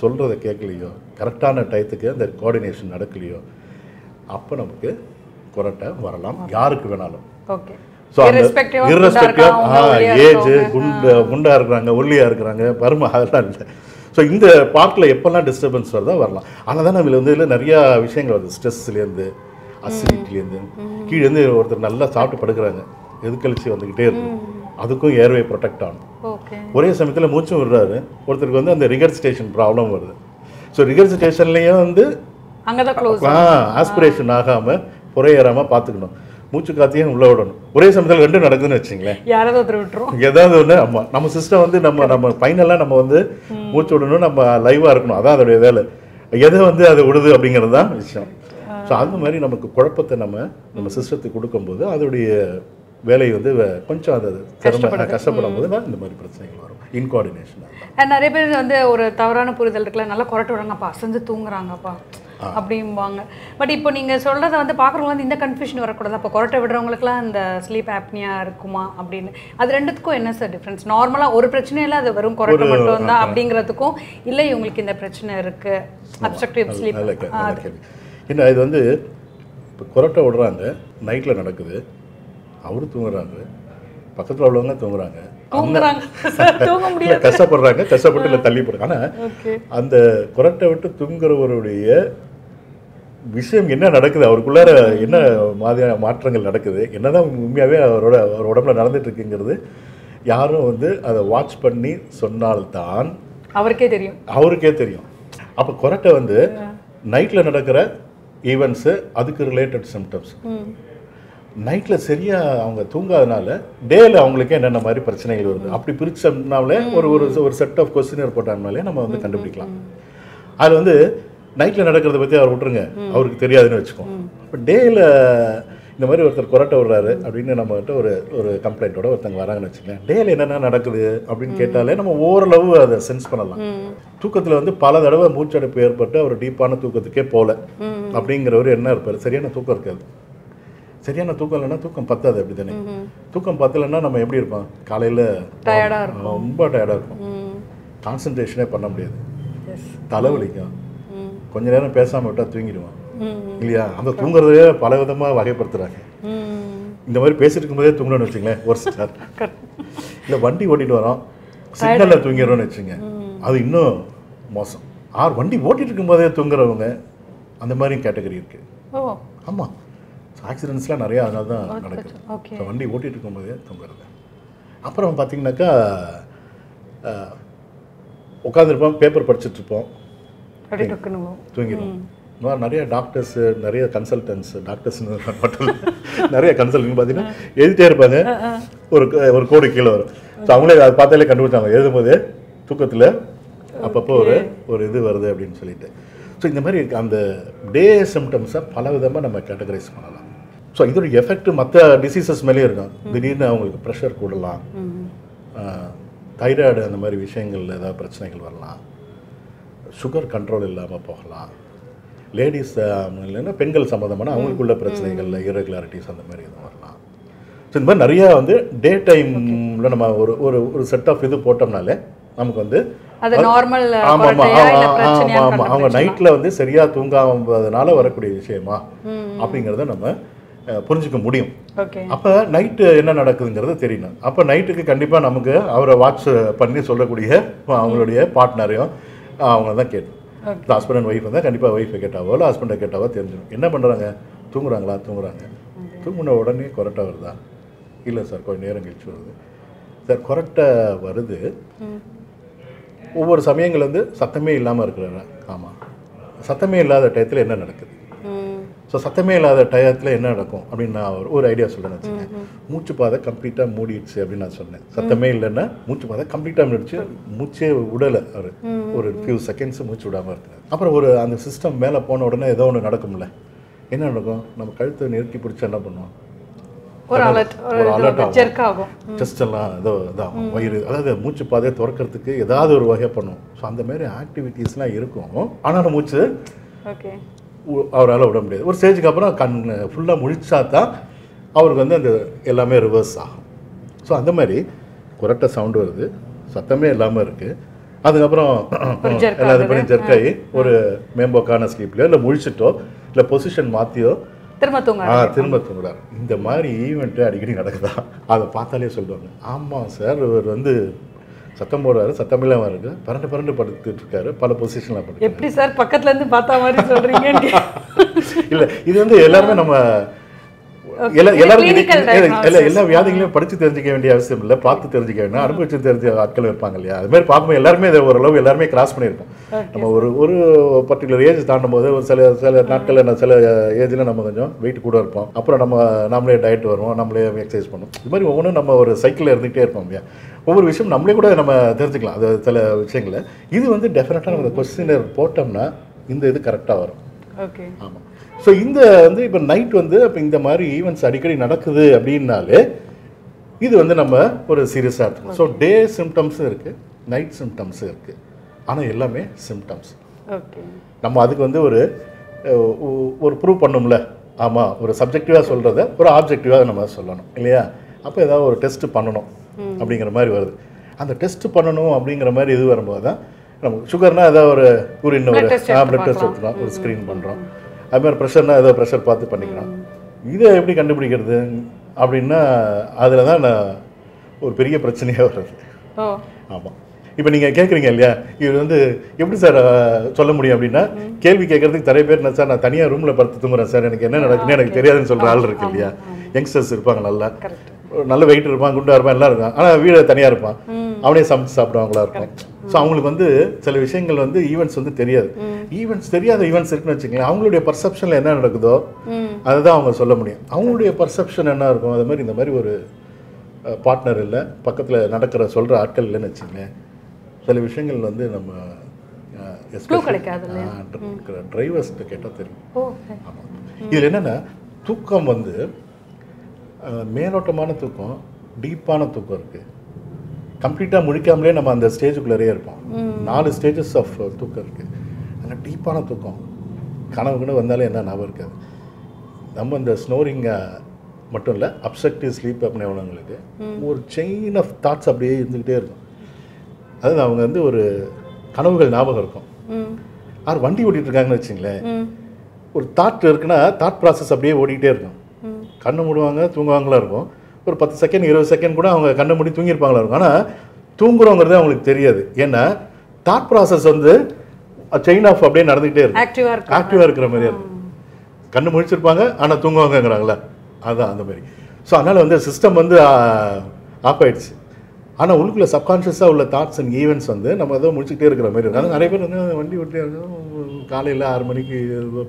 சொல்கிறத கேட்கலையோ கரெக்டான டயத்துக்கு அந்த கோஆர்டினேஷன் நடக்கலையோ அப்போ நமக்கு கொரட்டை வரலாம் யாருக்கு வேணாலும். ஸோ அந்த ஒல்லியா ஏஜ். குண்டு குண்டா இருக்கிறாங்க ஒல்லியா இருக்கிறாங்க பரும அதெல்லாம் இல்லை. ஸோ இந்த பார்ட்டில் எப்போல்லாம் டிஸ்டர்பன்ஸ் வருதோ வரலாம். ஆனால் தான் நம்ம வந்து இதில் நிறையா விஷயங்கள் வருது. ஸ்ட்ரெஸ்லேருந்து அசிடிட்டிலேருந்து கீழேருந்து ஒருத்தர் நல்லா சாப்பிட்டு படுக்கிறாங்க. எதுக்கழிச்சு வந்துக்கிட்டே இருக்கு. அதுக்கும் ஏர்வே ப்ரொடெக்ட் ஆகணும் ஒரே சமயத்தில் மூச்சும் விடுறாரு. ஒருத்தருக்கு வந்து அந்த ரிகர்சிட்டேஷன் ப்ராப்ளம் வருது. ஸோ ரிகர்சிட்டேஷன்லேயும் வந்து ஆஸ்பிரேஷன் ஆகாமல் புறையேறாமல் பார்த்துக்கணும். மூச்சு காத்தையும் உள்ள விடணும். ஒரே சமயத்தில் ரெண்டும் நடக்குதுன்னு வச்சுங்களேன். யாராவது ஒருத்தர் விட்டுரும். ஏதாவது ஒன்று ஆமாம் நம்ம சிஸ்டம் வந்து நம்ம நம்ம ஃபைனலாக நம்ம வந்து மூச்சு விடணும் நம்ம லைவாக இருக்கணும். அதான் அதோடைய வேலை. எதை வந்து அதை விடுது அப்படிங்கிறது தான் விஷயம். ஸோ அந்த மாதிரி நமக்கு குழப்பத்தை நம்ம நம்ம சிஸ்டத்துக்கு கொடுக்கும்போது அதோடைய வேலை வந்து கொஞ்சம் அது சிரம கஷ்டப்படும் போது தான் இந்த மாதிரி பிரச்சனைகள் வரும். இன்கோஆர்டினேஷன் நிறைய பேர் வந்து ஒரு தவறான புரிதல் இருக்குல்ல நல்லா குரட்டு விடுறாங்கப்பா அசந்து தூங்குறாங்கப்பா அப்படிம்பாங்க. பட் இப்போ நீங்க சொல்றத வந்து பார்க்குறவங்க வந்து இந்த கன்ஃபியூஷன் வரக்கூடாது. அப்போ குரட்டை விடுறவங்களுக்குலாம் இந்த ஸ்லீப் ஆப்னியா இருக்குமா அப்படின்னு. அது ரெண்டுத்துக்கும் என்ன சார் டிஃப்ரென்ஸ் நார்மலா ஒரு பிரச்சனையும் இல்லை அது வெறும் குரட்டை மட்டும் தான் அப்படிங்கிறதுக்கும் இல்லை இவங்களுக்கு இந்த பிரச்சனை இருக்கு. அப்ஸ்ட்ரக்டிவ் ஸ்லீப் என்ன இது வந்து இப்போ கொரட்டை விடுறாங்க நைட்டில் நடக்குது. அவரு தூங்குறாங்க. பக்கத்தில் உள்ளவங்க தூங்குறாங்க. கஷ்டப்படுறாங்க கஷ்டப்பட்டு இல்லை தள்ளி போடுறாங்க ஆனால் அந்த குரட்டை விட்டு தூங்குறவருடைய விஷயம் என்ன நடக்குது? அவருக்குள்ளார என்ன மாதிரியான மாற்றங்கள் நடக்குது? என்னதான் உண்மையாகவே அவரோட அவர் உடம்புல நடந்துட்டு இருக்குங்கிறது யாரும் வந்து அதை வாட்ச் பண்ணி சொன்னால்தான் அவருக்கே தெரியும். அவருக்கே தெரியும். அப்போ கொரட்டை வந்து நைட்டில் நடக்கிற ஈவெண்ட்ஸு அதுக்கு ரிலேட்டட் சிம்டம்ஸ் நைட்டில் சரியாக அவங்க தூங்காதனால டேல அவங்களுக்கே என்னென்ன மாதிரி பிரச்சனைகள் வருது? அப்படி பிரிச்சோம்னாலே ஒரு ஒரு ஒரு செட் ஆஃப் கொஸ்டினர் போட்டாங்கனாலே நம்ம வந்து கண்டுபிடிக்கலாம். அது வந்து நைட்டில் நடக்கிறத பற்றி அவர் விட்டுருங்க. அவருக்கு தெரியாதுன்னு வச்சுக்கோம் இப்போ டேயில் இந்த மாதிரி ஒருத்தர் கொரட்டை விடுறாரு அப்படின்னு நம்மகிட்ட ஒரு ஒரு கம்ப்ளைண்ட்டோட ஒருத்தங்க வராங்கன்னு வச்சுக்கோங்களேன். டேல என்னென்ன நடக்குது? அப்படின்னு கேட்டாலே நம்ம ஓரளவு அதை சென்ஸ் பண்ணலாம். தூக்கத்தில் வந்து பல தடவை மூச்சடைப்பு ஏற்பட்டு அவர் டீப்பான தூக்கத்துக்கே போகல. அப்படிங்கிறவர் என்ன இருப்பார்? சரியான தூக்கம் இருக்காது. சரியான தூக்கம் இல்லைன்னா தூக்கம் பத்தாது அப்படி தானே தூக்கம் பத்தலைன்னா நம்ம எப்படி இருப்போம்? காலையில் ரொம்ப டயர்டாக இருக்கும் கான்சன்ட்ரேஷனே பண்ண முடியாது. தலைவலிக்கும் கொஞ்ச நேரம் பேசாமல் விட்டால் தூங்கிடுவான் இல்லையா? அந்த தூங்குறதையே பல விதமாக வகைப்படுத்துகிறாங்க இந்த மாதிரி பேசிட்டு இருக்கும்போதே தூங்கணும்னு வச்சுங்களேன் ஒரு ஸ்டார் இல்லை வண்டி ஓட்டிட்டு வரோம் சிக்னலில் தூங்கிடுறோம்னு வச்சுங்க அது இன்னும் மோசம். ஆர் வண்டி ஓட்டிட்டு இருக்கும்போதே தூங்குறவங்க அந்த மாதிரி கேட்டகரி இருக்குது ஓ. ஆமாம் ஆக்சிடென்ட்ஸ்லாம் நிறையா அதனால தான் நடக்குது. வண்டி ஓட்டிட்டு இருக்கும்போதே தூங்குறது. அப்புறம் பார்த்தீங்கன்னாக்கா உட்காந்துருப்போம் பேப்பர் படிச்சுட்டு இருப்போம். அப்படி டொக்குன்னு தூங்கிடும் இந்த மாதிரி நிறைய டாக்டர்ஸ் நிறைய கன்சல்டன்ஸ் டாக்டர்ஸ் மட்டும் நிறைய கன்சல்டிங் பார்த்தீங்கன்னா எழுதிட்டே இருப்பாங்க. ஒரு ஒரு கோடு கீழே வரும். ஸோ அவங்களே அதை பார்த்தாலே கண்டுபிடிச்சாங்க எழுதும்போது தூக்கத்தில் அப்பப்போ ஒரு ஒரு இது வருது அப்படின்னு சொல்லிட்டு. ஸோ இந்த மாதிரி அந்த டே சிம்டம்ஸை பல விதமாக நம்ம கேட்டகரைஸ் பண்ணலாம். ஸோ இதோட எஃபெக்ட் மற்ற டிசீசஸ் மேலேயும் இருக்கும். திடீர்னு அவங்களுக்கு ப்ரெஷர் கூடலாம். தைராய்டு அந்த மாதிரி விஷயங்கள்ல ஏதாவது பிரச்சனைகள் வரலாம். சுகர் கண்ட்ரோல் இல்லாமல் போகலாம். லேடிஸ் இல்லைன்னா பெண்கள் சம்மந்தமான அவங்களுக்குள்ள பிரச்சனைகள்ல irregularities அந்த மாதிரி எதுவும் வரலாம். ஸோ இந்த மாதிரி நிறையா வந்து டே டைமில் நம்ம ஒரு ஒரு ஒரு செட் ஆஃப் இது போட்டோம்னாலே நமக்கு வந்து ஆமாம் அவங்க நைட்டில் வந்து சரியாக தூங்காமதுனால வரக்கூடிய விஷயமா அப்படிங்கிறத நம்ம புரிஞ்சுக்க முடியும். அப்போ நைட்டு என்ன நடக்குதுங்கிறது தெரியணும். அப்போ நைட்டுக்கு கண்டிப்பாக நமக்கு அவரை வாட்ச் பண்ணி சொல்லக்கூடிய அவங்களுடைய பார்ட்னரையும் அவங்க தான் கேட்கும் ஹஸ்பண்ட் அண்ட் ஒய்ஃப் இருந்தால் கண்டிப்பாக ஒய்ஃபை கேட்டாவோ இல்லை ஹஸ்பண்டை கேட்டாவோ தெரிஞ்சிடும். என்ன பண்ணுறாங்க தூங்குறாங்களா? தூங்குறாங்க. தூங்குன உடனே கொரட்டை வருதா? இல்லை சார் கொஞ்சம் நேரம் கழிச்சு வருது. சார் கொரட்டை வருது. ஒவ்வொரு சமயங்கள் வந்து சத்தமே இல்லாமல் இருக்கிறாங்க. ஆமாம் சத்தமே இல்லாத டயத்தில் என்ன நடக்குது? ஸோ சத்தமே இல்லாத டயத்தில் என்ன நடக்கும் அப்படின்னு நான் ஒரு ஐடியா சொல்றேன்னு வச்சுக்கேன் மூச்சு பாதை கம்ப்ளீட்டாக மூடிடுச்சு அப்படின்னு நான் சொன்னேன். சத்தமே இல்லைன்னா மூச்சு பாதை கம்ப்ளீட்டாக மூடிடுச்சு. மூச்சே விடலை அவர். ஒரு ஃபியூ செகண்ட்ஸ் மூச்சு விடாமல் இருக்கிறார் அப்புறம் ஒரு அந்த சிஸ்டம் மேலே போன உடனே ஏதோ ஒன்று நடக்கும்ல. என்ன நடக்கும்? நம்ம கழுத்தை நிறுத்தி பிடிச்சி என்ன பண்ணுவோம்? ஒரு அலர்ட் ஆகும். செஸ்ட் எல்லாம் ஏதோ இதாகும் வயிறு. அதாவது மூச்சு பாதையை திறக்கிறதுக்கு ஏதாவது ஒரு வகை பண்ணும் ஸோ அந்த மாதிரி ஆக்டிவிட்டீஸ்லாம் இருக்கும். ஆனாலும் மூச்சு ஓகே அவரால் விட முடியாது. ஒரு ஸ்டேஜுக்கு அப்புறம் கண் ஃபுல்லாக முழிச்சா தான் அவருக்கு வந்து அந்த எல்லாமே ரிவர்ஸ் ஆகும். ஸோ அந்த மாதிரி குரட்ட சவுண்டு வருது. சத்தமே இல்லாமல் இருக்குது அதுக்கப்புறம் எல்லா இது பண்ணி ஆகி ஒரு மேம்போக்கான ஸ்லீப்லையோ இல்லை முழிச்சிட்டோ இல்லை பொசிஷன் மாற்றியோ திரும்ப தூங்க ஆ திரும்ப தூங்குறாரு. இந்த மாதிரி ஈவெண்ட்டு அடிக்கடி நடக்குதா? அதை பார்த்தாலே சொல்லுவாங்க. ஆமாம் சார் இவர் வந்து சத்தம் போடுறாரு சத்தம் இல்லாமல் இருக்கு. பரண்டு பரண்டு படுத்துட்டு இருக்காரு பல பொசிஷனில் படுத்து எப்படி சார் பக்கத்துல இருந்து பார்த்தா மாதிரி சொல்றீங்க இல்ல இது வந்து எல்லாருமே நம்ம எல்லா எல்லாரும். எல்லா வியாதிகளையும் படிச்சு தெரிஞ்சுக்க வேண்டிய அவசியம் இல்லை. பார்த்து தெரிஞ்சுக்க வேண்டாம். அனுபவிச்சு தெரிஞ்ச ஆட்கள் இருப்பாங்க இல்லையா? அது மாதிரி பார்க்கும்போது எல்லாருமே இதை ஓரளவு எல்லாருமே கிராஸ் பண்ணியிருப்போம். நம்ம ஒரு ஒரு பர்டிகுலர் ஏஜ் தாண்டும் போது ஒரு சில சில நாட்களில் நான் சில ஏஜில் நம்ம கொஞ்சம் வெயிட் கூட இருப்போம். அப்புறம் நம்ம நம்மளே டயட் வருவோம். நம்மளே எக்ஸசைஸ் பண்ணுவோம். இது மாதிரி ஒவ்வொன்றும் நம்ம ஒரு சைக்கிளில் இருந்துகிட்டே இருப்போம் இல்லையா? ஒவ்வொரு விஷயம் நம்மளே கூட நம்ம தெரிஞ்சுக்கலாம். அது சில விஷயங்களை. இது வந்து டெஃபினட்டாக நம்ம கொஸ்டினர் போட்டோம்னா இந்த இது கரெக்டாக வரும். ஓகே ஆமாம் ஸோ இந்த வந்து இப்போ நைட் வந்து இப்போ இந்த மாதிரி ஈவெண்ட்ஸ் அடிக்கடி நடக்குது அப்படின்னாலே இது வந்து நம்ம ஒரு சீரியஸாக எடுத்துக்கணும் ஸோ டே சிம்டம்ஸும் இருக்குது நைட் சிம்டம்ஸும் இருக்குது ஆனால் எல்லாமே சிம்டம்ஸ் ஓகே நம்ம அதுக்கு வந்து ஒரு ஒரு ப்ரூவ் பண்ணும்ல. ஆமாம் ஒரு சப்ஜெக்டிவாக சொல்கிறத ஒரு ஆப்ஜெக்டிவாக நம்ம சொல்லணும். இல்லையா? அப்போ ஏதாவது ஒரு டெஸ்ட் பண்ணணும். அப்படிங்கிற மாதிரி வருது. அந்த டெஸ்ட் பண்ணணும் அப்படிங்கிற மாதிரி இது வரும்போது தான் நம்ம சுகர்னா ஏதாவது ஒரு யூரின் ஒரு பிளட் டெஸ்ட் எடுத்துக்கலாம் ஒரு ஸ்க்ரீன் பண்ணுறோம் அது மாதிரி ப்ரெஷர்னா ஏதோ ப்ரெஷர் பார்த்து பண்ணிக்கலாம். இதை எப்படி கண்டுபிடிக்கிறது அப்படின்னா அதில் தான் நான் ஒரு பெரிய பிரச்சனையாக வருது. ஆமாம் இப்போ நீங்கள் கேட்குறீங்க இல்லையா? இது வந்து எப்படி சார் சொல்ல முடியும் அப்படின்னா கேள்வி கேட்கறதுக்கு நிறைய பேர் என்ன சார் நான் தனியாக ரூமில் படுத்து தூங்குறேன் சார். எனக்கு என்ன நடக்குன்னு எனக்கு தெரியாதுன்னு சொல்கிற ஆள் இருக்கு இல்லையா? யங்ஸ்டர்ஸ் இருப்பாங்க நல்லா. நல்ல வெயிட் இருப்பான் குண்டா இருப்பான் எல்லாம் இருக்கான். ஆனால் வீடு தனியாக இருப்பான். அவனே சமைச்சு சாப்பிடுவாங்களா இருக்கும் ஸோ அவங்களுக்கு வந்து சில விஷயங்கள் வந்து ஈவெண்ட்ஸ் வந்து தெரியாது. ஈவெண்ட்ஸ் தெரியாத ஈவெண்ட்ஸ் இருக்குன்னு வச்சுக்கோங்களேன் அவங்களுடைய பர்செப்ஷனில் என்ன நடக்குதோ அதுதான் அவங்க சொல்ல முடியும். அவங்களுடைய பர்செப்ஷன் என்ன இருக்கும்? அது மாதிரி இந்த மாதிரி ஒரு பார்ட்னர் இல்லை பக்கத்தில் நடக்கிற சொல்கிற ஆட்கள் இல்லைன்னு வச்சுங்களேன் சில விஷயங்கள் வந்து நம்ம டிரைவர்ஸ்ட்டு கேட்டால் தெரியும். ஆமாம் இதில் என்னென்னா தூக்கம் வந்து மேலோட்டமான தூக்கம் டீப்பான தூக்கம் இருக்குது கம்ப்ளீட்டாக முழிக்காமலே நம்ம அந்த ஸ்டேஜுக்குள்ளே இருப்போம். நாலு ஸ்டேஜஸ் ஆஃப் தூக்கம் இருக்குது அதில் டீப்பான தூக்கம். கனவுக்குன்னு வந்தாலே என்ன ஞாபகம் இருக்காது. நம்ம இந்த ஸ்னோரிங்கை மட்டும் இல்லை அப்செக்டிவ் ஸ்லீப் அப்படின்னு உள்ளவங்களுக்கு ஒரு செயின் ஆஃப் தாட்ஸ் அப்படியே இருந்துக்கிட்டே இருக்கும். அதாவது அவங்க வந்து ஒரு கனவுகள் ஞாபகம் இருக்கும். யார் வண்டி ஓட்டிட்டு இருக்காங்கன்னு வச்சுங்களேன். ஒரு தாட் இருக்குன்னா தாட் ப்ராசஸ் அப்படியே ஓடிக்கிட்டே இருக்கும். கண்ணை மூடுவாங்க தூங்குவாங்களா இருக்கும். ஒரு பத்து செகண்ட் இருபது செகண்ட் கூட அவங்க கண்ணை மூடி தூங்கியிருப்பாங்களா இருக்கும். ஆனால் தூங்குறோங்கிறது அவங்களுக்கு தெரியாது. ஏன்னா தாட் ப்ராசஸ் வந்து செயின் ஆஃப் அப்படியே நடந்துகிட்டே இருக்கும். ஆக்டிவாக இருக்கும் ஆக்டிவாக இருக்கிற மாதிரியே இருக்கும். கண்ணு முழிச்சிருப்பாங்க ஆனால் தூங்குவாங்கங்கிறாங்களே அதுதான் அந்த மாதிரி. ஸோ அதனால் வந்து சிஸ்டம் வந்து ஆஃப் ஆயிடுச்சு. ஆனால் உள்ளுக்குள்ள சப்கான்ஷியஸாக உள்ள தாட்ஸ் அண்ட் ஈவெண்ட்ஸ் வந்து நம்ம ஏதோ முடிச்சுக்கிட்டே இருக்கிற மாதிரி இருக்கும். அது நிறைய பேர் வந்து வண்டி ஓட்டி காலையில் ஆறு மணிக்கு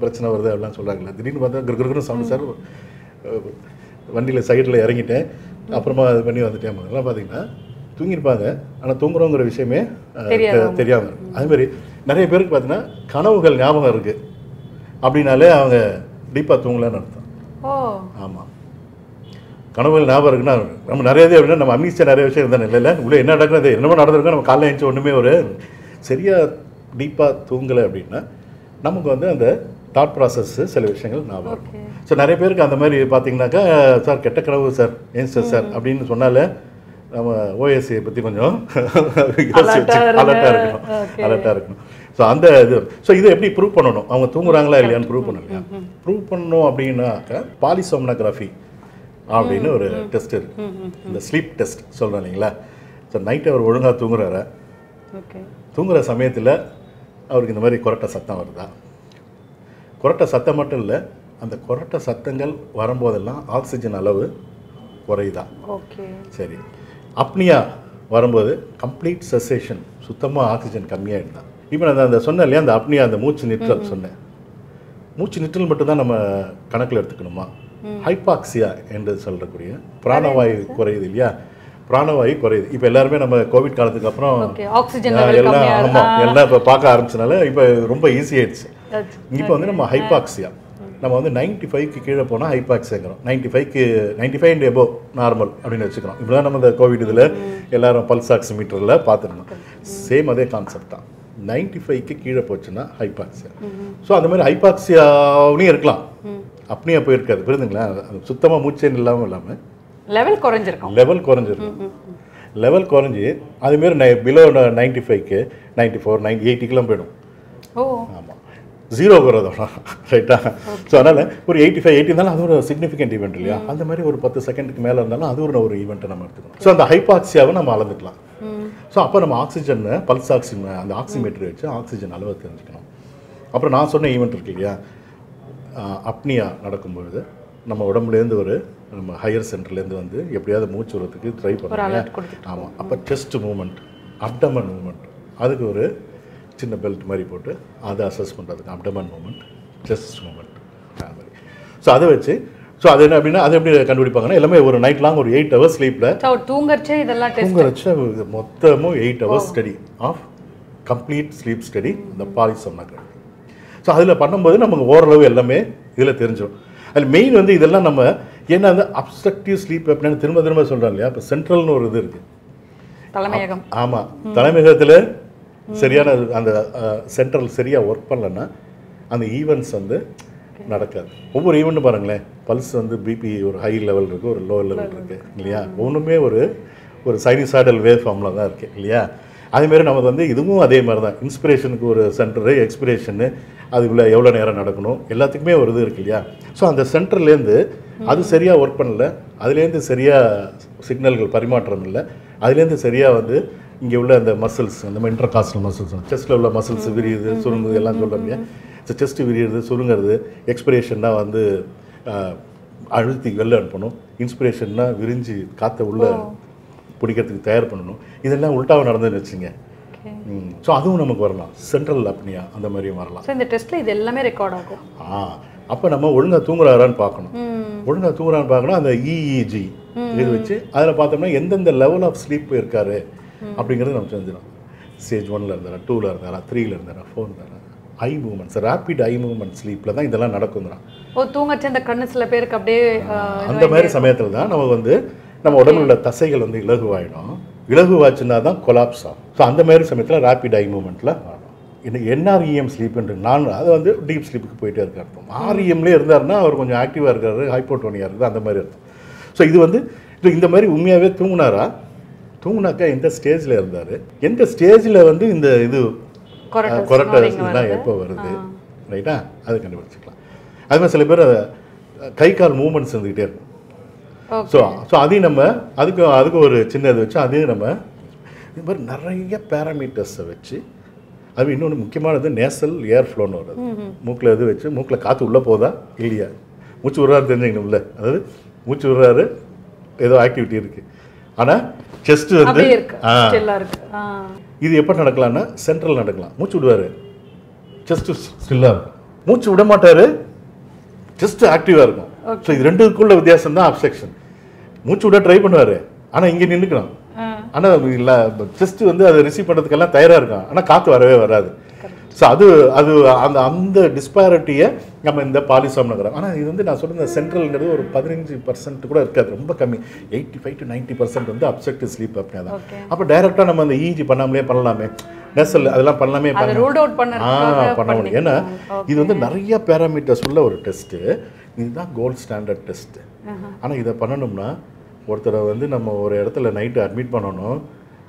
பிரச்சனை வருது அப்படிலாம் சொல்கிறாங்களே திடீர்னு பார்த்தா கிருகிருன்னு சவுண்ட் சார் வண்டியில் சைடில் இறங்கிட்டேன். அப்புறமா இது பண்ணி வந்துட்டேன். அதெல்லாம் பார்த்தீங்கன்னா தூங்கியிருப்பாங்க. ஆனால் தூங்குறோங்கிற விஷயமே அஹ், தெரியாது தெ- தெரியாம இருக்கும் அதே மாதிரி நிறைய பேருக்கு பார்த்தீங்கன்னா கனவுகள் ஞாபகம் இருக்குது அப்படின்னாலே அவங்க டீப்பாக தூங்கலன்னு அர்த்தம். ஆமாம் கனவுகள் ஞாபகம் இருக்குன்னா நம்ம நிறைய இது அப்படின்னா நம்ம அம்மிச்ச நிறைய விஷயம் இருந்தானே இல்லை இல்லை உள்ளே என்ன நடக்கிறது என்னமோ நடந்திருக்கோம் நம்ம காலைல எழுந்துச்சு ஒன்றுமே ஒரு சரியாக டீப்பாக தூங்கலை அப்படின்னா நமக்கு வந்து அந்த தாட் ப்ராசஸ் சில விஷயங்கள் ஞாபகம் இருக்கும் ஸோ நிறைய பேருக்கு அந்த மாதிரி பார்த்தீங்கன்னாக்கா சார் கெட்ட கனவு சார் ஏன் சார் சார்? அப்படின்னு சொன்னாலே நம்ம ஓஎஸ்சியை பற்றி கொஞ்சம். அலர்ட்டாக இருக்கணும். அலர்ட்டாக இருக்கணும். ஸோ அந்த இது ஸோ இதை எப்படி ப்ரூவ் பண்ணணும்? அவங்க தூங்குறாங்களா இல்லையான்னு ப்ரூவ் பண்ணணும் இல்லையா? ப்ரூவ் பண்ணணும் அப்படின்னாக்கா பாலிசோம்னோகிராஃபி அப்படின்னு ஒரு டெஸ்ட் இருக்கு. இந்த ஸ்லீப் டெஸ்ட் சொல்கிறேன் இல்லைங்களா? ஸோ நைட்டு அவர் ஒழுங்காக தூங்குறாரா? ஓகே தூங்குற சமயத்தில் அவருக்கு இந்த மாதிரி கொரட்டை சத்தம் வருதா? கொரட்டை சத்தம் மட்டும் இல்லை அந்த கொரட்டை சத்தங்கள் வரும்போதெல்லாம் ஆக்சிஜன் அளவு குறையுதா? ஓகே. சரி. அப்னியா வரும்போது கம்ப்ளீட் செசேஷன் சுத்தமாக ஆக்சிஜன் கம்மியாகிடுதான் இப்போ நான் அந்த சொன்னேன் இல்லையா அந்த அப்னியா அந்த மூச்சு நிற்றல் சொன்னேன். மூச்சு நிற்றல் மட்டும் தான் நம்ம கணக்கில் எடுத்துக்கணுமா? ஹைபாக்சியா என்று சொல்லக்கூடிய பிராணவாயு குறையுது இல்லையா? பிராணவாயு குறையுது. இப்போ எல்லாருமே நம்ம கோவிட் காலத்துக்கு அப்புறம் எல்லாம் ஆமாம் எல்லாம் இப்போ பார்க்க ஆரம்பிச்சனால இப்போ ரொம்ப ஈஸி ஆயிடுச்சு. இருக்கு இப்போ வந்து நம்ம ஹைபாக்சியா நம்ம வந்து நைன்டி ஃபைவ்க்கு கீழே போனால் ஹைபாக்சியாங்கிறோம் நைன்டி ஃபைவ்க்கு ninety five and above normal அப்படின்னு வச்சுக்கிறோம். இப்படி தான் நம்ம இந்த கோவிட் இதில் எல்லாரும் பல்ஸ் ஆக்சிமீட்டரில் பார்த்துருந்தோம். சேம் அதே கான்செப்ட் தான். நைன்டி ஃபைவ்க்கு கீழே போச்சுன்னா ஹைபாக்சியா ஸோ அந்த மாதிரி ஹைபாக்சியாவும் இருக்கலாம். அப்படியே போயிருக்காது. புரியுதுங்களா அது சுத்தமாக மூச்சே இல்லாமல் இல்லாமல் லெவல் குறைஞ்சிருக்கும். லெவல் குறைஞ்சிருக்கும் லெவல் குறைஞ்சி அதுமாரி நை பிலோ நைன்டி ஃபைவ்க்கு நைன்டி ஃபோர் நைன்டி எயிட்டிக்கெலாம் போயிடும். ஓ. ஆமாம் ஜீரோ வரதோட ரைட்டா ஸோ அதனால் ஒரு எயிட்டி ஃபைவ் எயிட்டி இருந்தாலும் அது ஒரு சிக்னிஃபிகண்ட் ஈவெண்ட் இல்லையா? அந்த மாதிரி ஒரு பத்து செகண்டுக்கு மேலே இருந்தாலும் அது ஒரு ஒரு ஈவெண்ட்டை நம்ம எடுத்துக்கணும். ஸோ அந்த ஹைபாக்சியாவை நம்ம அளந்துக்கலாம். ஸோ அப்போ நம்ம ஆக்சிஜன் பல்ஸ் ஆக்சிஜன் அந்த ஆக்சிமீட்டர் வச்சு ஆக்சிஜன் அளவை தெரிஞ்சுக்கணும். அப்புறம் நான் சொன்ன ஈவெண்ட் இருக்கு இல்லையா? அப்னியா நடக்கும்பொழுது நம்ம உடம்புலேருந்து ஒரு நம்ம ஹையர் சென்டர்லேருந்து வந்து எப்படியாவது மூச்சு விடுறதுக்கு ட்ரை கொடுத்துட்டு ஆமாம் அப்போ செஸ்ட் மூமெண்ட் அப்டமன் மூமெண்ட் அதுக்கு ஒரு சின்ன பெல்ட் மாதிரி போட்டு அதை அசஸ் பண்ணுறதுக்கு அப்டமன் மூமெண்ட் செஸ்ட் மூமெண்ட் அது மாதிரி. ஸோ அதை வச்சு ஸோ அது என்ன அப்படின்னா அது எப்படி கண்டுபிடிப்பாங்கன்னா எல்லாமே ஒரு நைட் லாங் ஒரு எயிட் ஹவர்ஸ் ஸ்லீப்பில் தூங்கறச்சே இதெல்லாம் டெஸ்ட் தூங்க வச்ச மொத்தமும் eight hours study of complete sleep study இந்த பாலிசோம்னாக்ராஃபி ஸோ அதில் பண்ணும்போது நமக்கு ஓரளவு எல்லாமே இதில் தெரிஞ்சிடும் அதில் மெயின் வந்து இதெல்லாம் நம்ம ஏன்னா அந்த அப்ஸ்ட்ரக்டிவ் ஸ்லீப் அப்படின்னு திரும்ப திரும்ப சொல்கிறோம் இல்லையா? இப்போ சென்ட்ரல்னு ஒரு இது இருக்குது தலைமையகம். ஆமாம் தலைமையகத்தில் சரியான அந்த சென்ட்ரல் சரியாக ஒர்க் பண்ணலன்னா அந்த ஈவெண்ட்ஸ் வந்து நடக்காது. ஒவ்வொரு ஈவெண்ட்டும் பாருங்களேன் பல்ஸ் வந்து பிபி ஒரு ஹை லெவல் இருக்குது ஒரு லோ லெவல் இருக்குது இல்லையா? ஒன்றுமே ஒரு ஒரு சைனிசாய்டல் வேவ் ஃபார்மில் தான் இருக்குது இல்லையா? அதேமாரி நமக்கு வந்து இதுவும் அதே மாதிரி தான். இன்ஸ்பிரேஷனுக்கு ஒரு சென்டரு எக்ஸ்பிரேஷனு அதுக்குள்ளே எவ்வளோ நேரம் நடக்கணும் எல்லாத்துக்குமே ஒரு இது இருக்கு இல்லையா? ஸோ அந்த சென்டர்லேருந்து அது சரியாக ஒர்க் பண்ணல அதுலேருந்து சரியாக சிக்னல்கள் பரிமாற்றம் இல்லை அதுலேருந்து சரியாக வந்து இங்கே உள்ள அந்த மசில்ஸ் அந்த இன்டர்காஸ்டல் மசில்ஸ் செஸ்ட்டில் உள்ள மசில்ஸ் விரியுது சுருங்குது எல்லாம் இல்லையா? ஸோ செஸ்ட்டு விரியுறது சுருங்குறது எக்ஸ்பிரேஷன்னா வந்து அழுத்தி வெளில அனுப்பணும். இன்ஸ்பிரேஷன்னா விரிஞ்சு காற்றை உள்ள பிடிக்கிறதுக்கு தயார் பண்ணணும். இதெல்லாம் உல்ட்டாவை நடந்துன்னு வச்சுங்க. ஸோ அதுவும் நமக்கு வரலாம். சென்ட்ரல் அப்னியா அந்த மாதிரியும் வரலாம். ஸோ இந்த டெஸ்ட்ல இது எல்லாமே ரெக்கார்ட் ஆகும். ஆ. அப்போ நம்ம ஒழுங்காக தூங்குறாரான்னு பார்க்கணும். ஒழுங்காக தூங்குறான்னு பார்க்கணும் அந்த இஇஜி இது வச்சு அதில் பார்த்தோம்னா எந்தெந்த லெவல் ஆஃப் ஸ்லீப் இருக்காரு அப்படிங்கிறது நம்ம தெரிஞ்சிடும் ஸ்டேஜ் ஒன்ல இருந்தாரா டூவில் இருந்தாரா த்ரீல இருந்தாரா ஃபோர் இருந்தாரா? Eye movements rapid eye movement ஸ்லீப்பில் தான் இதெல்லாம் நடக்குங்கிறான் ஓ தூங்கச்சே அந்த கண்ணு சில பேருக்கு அப்படியே அந்த மாதிரி சமயத்தில் தான் நம்ம வந்து நம்ம உடம்புல உள்ள தசைகள் வந்து இலகுவாயிடும். இலகுவாச்சுன்னா தான் கொலாப்ஸ் ஆகும். ஸோ அந்த மாதிரி சமயத்தில் ரேப்பிட் ஐ மூமெண்ட்டில் ஆகும் இன்னும் என்ஆர்இஎம் ஸ்லீப்ன்ற நான் அது வந்து டீப் ஸ்லீப்புக்கு போயிட்டே இருக்க அர்த்தம். ஆர்இஎம்லேயே இருந்தாருன்னா அவர் கொஞ்சம் ஆக்டிவாக இருக்காரு ஹைப்போட்டோனியாக இருக்குது அந்த மாதிரி அர்த்தம். ஸோ இது வந்து இந்த மாதிரி உண்மையாகவே தூங்குனாரா? தூங்குனாக்கா எந்த ஸ்டேஜில் இருந்தார்? எந்த ஸ்டேஜில் வந்து இந்த இது கொரட்டை. எப்போ வருது? ரைட்டா? அது கண்டுபிடிச்சிக்கலாம். அது மாதிரி சில பேர் கை கால் மூமெண்ட்ஸ் இருந்துக்கிட்டே இருக்கும். ஸோ ஸோ அதையும் நம்ம அதுக்கு அதுக்கு ஒரு சின்ன இது வச்சு அதையும் நம்ம இது மாதிரி நிறைய பேராமீட்டர்ஸை வச்சு அது இன்னொன்று முக்கியமானது நேசல் ஏர் ஃப்ளோன்னு வருது மூக்கில் இது வச்சு மூக்கில் காற்று உள்ளே போதா இல்லையா? மூச்சு விட்றாரு தெரிஞ்சுக்கணும்ல. அதாவது மூச்சு விட்றாரு ஏதோ ஆக்டிவிட்டி இருக்குது ஆனால் செஸ்ட் வந்து இது எப்போ நடக்கலாம்னா சென்ட்ரல் நடக்கலாம். மூச்சு விடுவார். செஸ்ட் ஸ்டில்லாக இருக்கும் மூச்சு விட மாட்டார். செஸ்ட் ஆக்டிவாக இருக்கும். ஸோ இது ரெண்டுக்குள்ள வித்தியாசம் தான் அப்செக்ஷன் மூச்சு விட ட்ரை பண்ணுவார். ஆனால் இங்கே நின்றுக்கணும். ஆனால் இல்லை. செஸ்ட் வந்து அதை ரிசீவ் பண்ணுறதுக்கெல்லாம் தயாராக இருக்கும் ஆனால் காற்று வரவே வராது. ஸோ அது அது அந்த அந்த டிஸ்பாரிட்டியை நம்ம இந்த பாலிசாம்னுங்கிறோம் ஆனால் இது வந்து நான் இந்த சென்ட்ரல்ங்கிறது ஒரு பதினஞ்சு பர்சன்ட் கூட இருக்காது. ரொம்ப கம்மி. Eighty five to ninety percent வந்து அப்செக்டிவ் ஸ்லீப் அப்படியே தான். அப்போ டைரெக்டாக நம்ம அந்த இஜி பண்ணாமலே பண்ணலாமே. நெசல் அதெல்லாம் பண்ணலாமே அவுட் ஆ பண்ண முடியும். ஏன்னா இது வந்து நிறைய பேராமீட்டர்ஸ் உள்ள ஒரு டெஸ்ட்டு இதுதான் கோல்ட் ஸ்டாண்டர்ட் டெஸ்ட்டு ஆனால் இதை பண்ணணும்னா ஒருத்தரை வந்து நம்ம ஒரு இடத்துல நைட்டு அட்மிட் பண்ணணும்.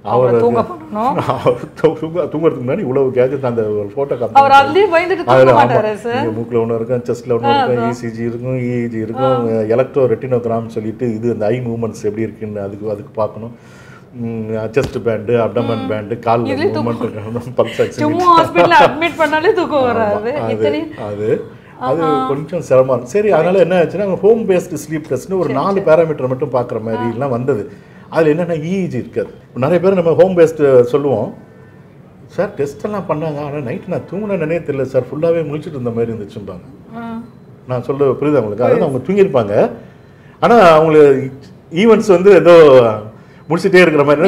அவர் தூங்க பண்ணணும் அவர் தூங்க தூங்குறதுக்கு முன்னாடி இவ்வளவு கேஜெட் அந்த ஒரு ஃபோட்டோ காப்பி அவர் அதுலயே பயந்துட்டு தூங்க அதில் மாட்டாரு சார் ஆமாம் மூக்கில் ஒன்று இருக்கும் செஸ்ட்டில் ஒன்று இருக்கும் இசிஜி இருக்கும் இஇஜி இருக்கும் எலக்ட்ரோ ரெட்டினோகிராம் சொல்லிட்டு இது அந்த ஐ மூமெண்ட்ஸ் எப்படி இருக்குன்னு அதுக்கு அதுக்கு பார்க்கணும். செஸ்ட் பேண்டு அப்டமன் பேண்டு கால் மூமெண்ட் பல்ஸ் சும்மா ஹாஸ்பிட்டல்ல அட்மிட் பண்ணாலே தூக்கம் வராது. அது அது கொஞ்சம் சிரமம். சரி அதனால என்ன ஆச்சுன்னா ஹோம் பேஸ்டு ஸ்லீப் டெஸ்ட்னு ஒரு நாலு பேராமீட்டர் மட்டும் பார்க்குற மாதிரி எல்லாம் வந்தது. அதில் என்னென்னா இஇஜி இருக்காது நிறைய பேர் நம்ம ஹோம் பேஸ்டு சொல்லுவோம். சார் டெஸ்ட் எல்லாம் பண்ணாங்க. ஆனால் நைட்டு நான் தூங்கினேன்னே தெரியல சார் ஃபுல்லாகவே முழிச்சிட்டு இருந்த மாதிரி இருந்துச்சும்பாங்க. நான் சொல்ல புரியுது அவங்களுக்கு அதாவது அவங்க தூங்கியிருப்பாங்க. ஆனால் அவங்களுக்கு ஈவெண்ட்ஸ் வந்து ஏதோ முடிச்சுட்டே இருக்கிற மாதிரி.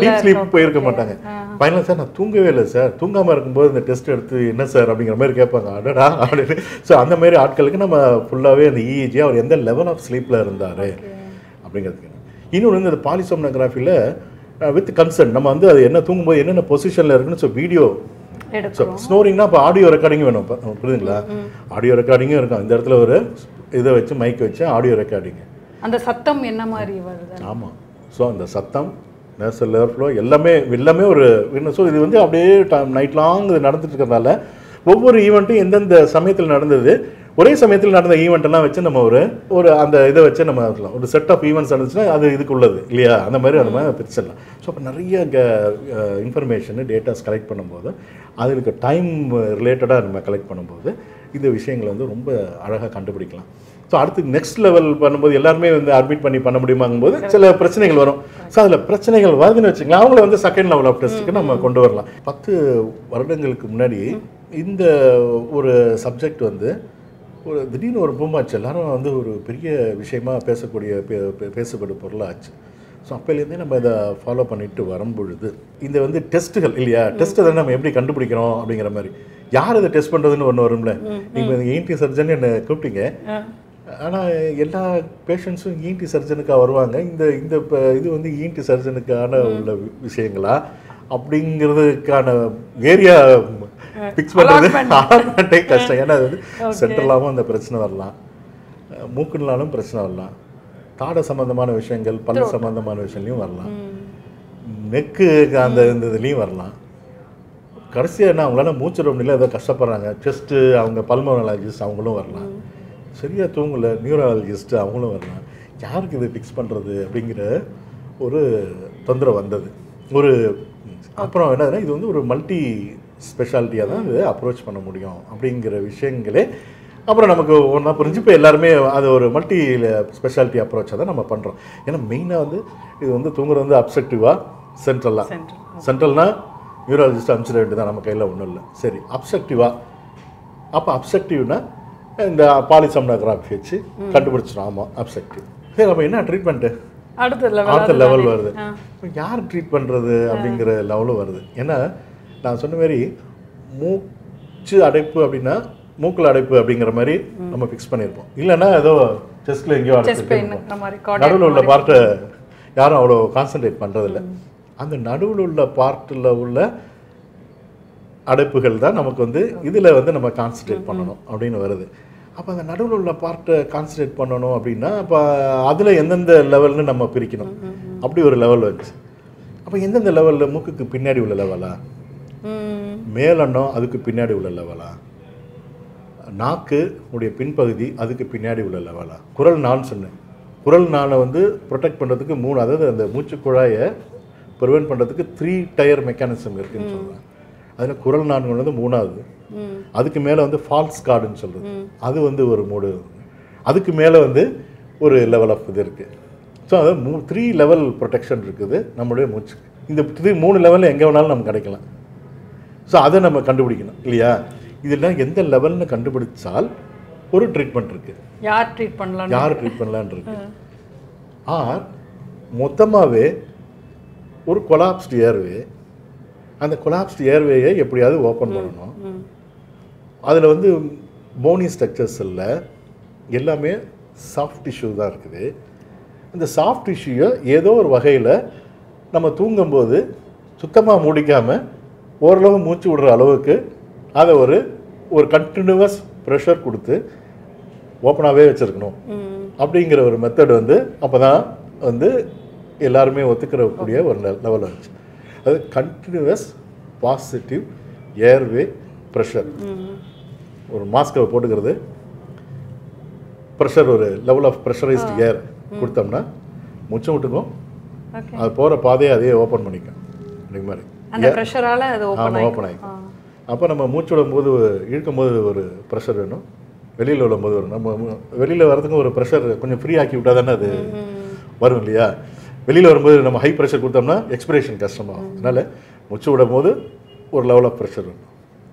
Deep sleep. போயிருக்க மாட்டாங்க. ஃபைனலாக சார் நான் தூங்கவே இல்லை சார் தூங்காமல் இருக்கும்போது இந்த டெஸ்ட் எடுத்து என்ன சார் அப்படிங்கிற மாதிரி கேட்பாங்க. அடடா அப்படின்னு. ஸோ அந்த மாதிரி ஆட்களுக்கு நம்ம ஃபுல்லாகவே அந்த இஇஜி அவர் எந்த லெவல் ஆஃப் ஸ்லீப்பில் இருந்தார் அப்படிங்கிறதுக்கு. இன்னொன்று வந்து இந்த பாலிசோம்னோகிராஃபியில் வித் கன்சர்ன் நம்ம வந்து அது என்ன தூங்கும்போது என்னென்ன பொசிஷனில் இருக்குன்னு ஸோ வீடியோ ஸோ ஸ்னோரிங்னா இப்போ ஆடியோ ரெக்கார்டிங் வேணும் இப்ப, புரியுதுங்களா? ஆடியோ ரெக்கார்டிங்கும் இருக்கும். இந்த இடத்துல ஒரு இதை வச்சு மைக் வச்சு ஆடியோ ரெக்கார்டிங் அந்த சத்தம் என்ன மாதிரி வருது? ஆமாம் ஸோ அந்த சத்தம் நேசல் ஃப்ளோ எல்லாமே எல்லாமே ஒரு ஸோ இது வந்து அப்படியே நைட் லாங் இது நடந்துட்டு இருக்கிறதுனால ஒவ்வொரு ஈவெண்ட்டும் எந்தெந்த சமயத்தில் நடந்தது ஒரே சமயத்தில் நடந்த ஈவெண்ட் எல்லாம் வச்சு நம்ம ஒரு ஒரு அந்த இதை வச்சு நம்ம ஒரு செட் ஆஃப் ஈவெண்ட்ஸ் நடந்துச்சுன்னா அது இதுக்கு உள்ளது இல்லையா? அந்த மாதிரி மாதிரி பிரிச்சிடலாம். ஸோ அப்போ நிறைய இன்ஃபர்மேஷனு டேட்டாஸ் கலெக்ட் பண்ணும்போது அதுக்கு டைம் ரிலேட்டடாக நம்ம கலெக்ட் பண்ணும்போது இந்த விஷயங்களை வந்து ரொம்ப அழகாக கண்டுபிடிக்கலாம். ஸோ அடுத்து நெக்ஸ்ட் லெவல் பண்ணும்போது எல்லாருமே வந்து அட்மிட் பண்ணி பண்ண முடியுமாங்கும்போது சில பிரச்சனைகள் வரும். ஸோ அதில் பிரச்சனைகள் வருதுன்னு வச்சுக்கலாம் அவங்கள வந்து செகண்ட் லெவல் ஆஃப் டெஸ்ட்டுக்கு நம்ம கொண்டு வரலாம். பத்து வருடங்களுக்கு முன்னாடி இந்த ஒரு சப்ஜெக்ட் வந்து ஒரு திடீர்னு ஒரு பூமாச்சு எல்லாரும் வந்து ஒரு பெரிய விஷயமா பேசக்கூடிய பே- பேசப்படும் பொருளாச்சு ஸோ அப்போலேருந்தே நம்ம இதை ஃபாலோ பண்ணிட்டு வரும்பொழுது இந்த வந்து டெஸ்ட்டுகள் இல்லையா? டெஸ்ட்டை தான் நம்ம எப்படி கண்டுபிடிக்கிறோம் அப்படிங்கிற மாதிரி. யார் இதை டெஸ்ட் பண்ணுறதுன்னு ஒன்று வரும்ல? நீங்கள் இஎன்டி சர்ஜன் என்னை கூப்பிட்டீங்க. ஆனால் எல்லா பேஷண்ட்ஸும் இஎன்டி சர்ஜனுக்காக வருவாங்க. இந்த இந்த இப்போ இது வந்து இஎன்டி சர்ஜனுக்கான உள்ள வி- விஷயங்களா? அப்படிங்கிறதுக்கான ஏரியா ஃபிக்ஸ் பண்ணுறது ஆர்மெண்ட்டே கஷ்டம். ஏன்னா அது வந்து சென்ட்ரலாகவும் அந்த பிரச்சனை வரலாம். மூக்குனாலும் பிரச்சனை வரலாம். தாடை சம்பந்தமான விஷயங்கள் பல் சம்பந்தமான விஷயங்களையும் வரலாம். நெக்கு அந்த இந்த இதுலேயும் வரலாம். கடைசியாக என்ன அவங்களால மூச்சு முடியல ஏதோ கஷ்டப்படுறாங்க. செஸ்ட்டு அவங்க பல்மனாலஜிஸ்ட் அவங்களும் வரலாம். சரியாக தூங்கல நியூராலஜிஸ்ட் அவங்களும் வரலாம். யாருக்கு இது ஃபிக்ஸ் பண்ணுறது அப்படிங்கிற ஒரு தொந்தரவு வந்தது. ஒரு அப்புறம் என்னதுன்னா இது வந்து ஒரு மல்டி ஸ்பெஷாலிட்டியாக தான் இது அப்ரோச் பண்ண முடியும் அப்படிங்கிற விஷயங்களே. அப்புறம் நமக்கு ஒன்றா புரிஞ்சு இப்போ எல்லாருமே அது ஒரு மல்டி ஸ்பெஷாலிட்டி அப்ரோச்சாக தான் நம்ம பண்ணுறோம் ஏன்னா மெயினாக வந்து இது வந்து தூங்குறது வந்து அப்செக்டிவாக சென்ட்ரலாக Central. சென்ட்ரல்னா நியூராலஜிஸ்ட் அனுப்பிச்சிட வேண்டியதான் நம்ம கையில் ஒன்றும் இல்லை. சரி அப்செக்டிவா அப்போ அப்செக்டிவ்னா இந்த பாலிசம்னோகிராஃபி வச்சு கண்டுபிடிச்சிடும். ஆமாம் அப்செக்டிவ் சரி அப்போ என்ன ட்ரீட்மெண்ட்டு அடுத்த லெவல் அடுத்த லெவல் வருது. யார் ட்ரீட் பண்ணுறது அப்படிங்கிற லெவலும் வருது. ஏன்னா நான் சொன்ன மாதிரி மூச்சு அடைப்பு அப்படின்னா மூக்கில் அடைப்பு அப்படிங்கிற மாதிரி நம்ம ஃபிக்ஸ் பண்ணியிருப்போம். இல்லைன்னா ஏதோ செஸ்ட்டில் எங்கேயோ நடுவில் உள்ள பார்ட்டை யாரும் அவ்வளோ கான்சென்ட்ரேட் பண்ணுறதில்ல அந்த நடுவில் உள்ள பார்ட்டில் உள்ள அடைப்புகள் தான் நமக்கு வந்து இதில் வந்து நம்ம கான்சென்ட்ரேட் பண்ணணும் அப்படின்னு வருது. அப்போ அந்த நடுவில் உள்ள பார்ட்டை கான்சென்ட்ரேட் பண்ணணும் அப்படின்னா அப்போ அதில் எந்தெந்த லெவல்னு நம்ம பிரிக்கணும். அப்படி ஒரு லெவல் வந்துச்சு அப்போ எந்தெந்த லெவலில் மூக்குக்கு பின்னாடி உள்ள லெவலா ம். மேலெண்ணம் அதுக்கு பின்னாடி உள்ள லெவலா நாக்கு உடைய பின்பகுதி அதுக்கு பின்னாடி உள்ள லெவலா குரல் நான் சொன்னேன். குரல் நானை வந்து ப்ரொடெக்ட் பண்ணுறதுக்கு மூணு அதாவது அந்த மூச்சு குழாயை ப்ரிவென்ட் பண்ணுறதுக்கு த்ரீ டயர் மெக்கானிசம் இருக்குன்னு சொல்கிறேன் அதில் குரல் நான் வந்து மூணாவது. அதுக்கு மேலே வந்து ஃபால்ஸ் கார்டுன்னு சொல்கிறது அது வந்து ஒரு மூடு. அதுக்கு மேலே வந்து ஒரு லெவல் ஆஃப் இது இருக்குது ஸோ அது மூ த்ரீ லெவல் ப்ரொடெக்ஷன் இருக்குது நம்மளுடைய மூச்சு இந்த த்ரீ மூணு லெவலில் எங்கே வேணாலும் நம்ம கிடைக்கலாம். ஸோ அதை நம்ம கண்டுபிடிக்கணும் இல்லையா? இதெல்லாம் எந்த லெவல்னு கண்டுபிடிச்சால் ஒரு ட்ரீட்மெண்ட் இருக்குது யார் ட்ரீட் பண்ணலாம் யார் ட்ரீட் பண்ணலான்னு இருக்கு? ஆர் மொத்தமாகவே ஒரு கொலாப்ஸ்டு ஏர்வே அந்த கொலாப்ஸ்டு ஏர்வேயை எப்படியாவது ஓப்பன் பண்ணணும். அதில் வந்து போனி ஸ்ட்ரக்சர்ஸ் இல்லை எல்லாமே சாஃப்ட் டிஷ்யூ தான் இருக்குது. இந்த சாஃப்ட் டிஷ்யூயை ஏதோ ஒரு வகையில் நம்ம தூங்கும்போது சுத்தமாக மூடிக்காமல் ஓரளவு மூச்சு விடுற அளவுக்கு அதை ஒரு ஒரு கண்டினியூவஸ் ப்ரெஷர் கொடுத்து ஓப்பனாகவே வச்சுருக்கணும். அப்படிங்கிற ஒரு மெத்தட் வந்து அப்போ தான் வந்து எல்லாருமே ஒத்துக்கிறக்கூடிய ஒரு லெவல் வந்துச்சு. அது கண்டினியூவஸ் பாசிட்டிவ் ஏர்வே ப்ரெஷர் ஒரு மாஸ்கை போட்டுக்கிறது. ப்ரெஷர் ஒரு லெவல் ஆஃப் ப்ரெஷரைஸ்டு ஏர் கொடுத்தோம்னா முச்சம் விட்டுக்கும். அது போகிற பாதையை அதே ஓப்பன் பண்ணிக்கும். இந்த மாதிரி. அந்த ப்ரெஷரால அது ஓப்பன் ஓப்பன் ஆகிக்கும் அப்போ நம்ம மூச்சு விடும்போது இழுக்கும் போது ஒரு ப்ரெஷர் வேணும். வெளியில் விடும்போது வரும் நம்ம வெளியில் வரதுக்கு ஒரு ப்ரெஷர் கொஞ்சம் ஃப்ரீ ஆக்கி விட்டா தானே அது வரும் இல்லையா? வெளியில் வரும்போது நம்ம ஹை ப்ரெஷர் கொடுத்தோம்னா எக்ஸ்பிரேஷன் கஷ்டமாகும். அதனால் மூச்சு விடும் போது ஒரு லெவல் ஆஃப் ப்ரெஷர் வேணும்.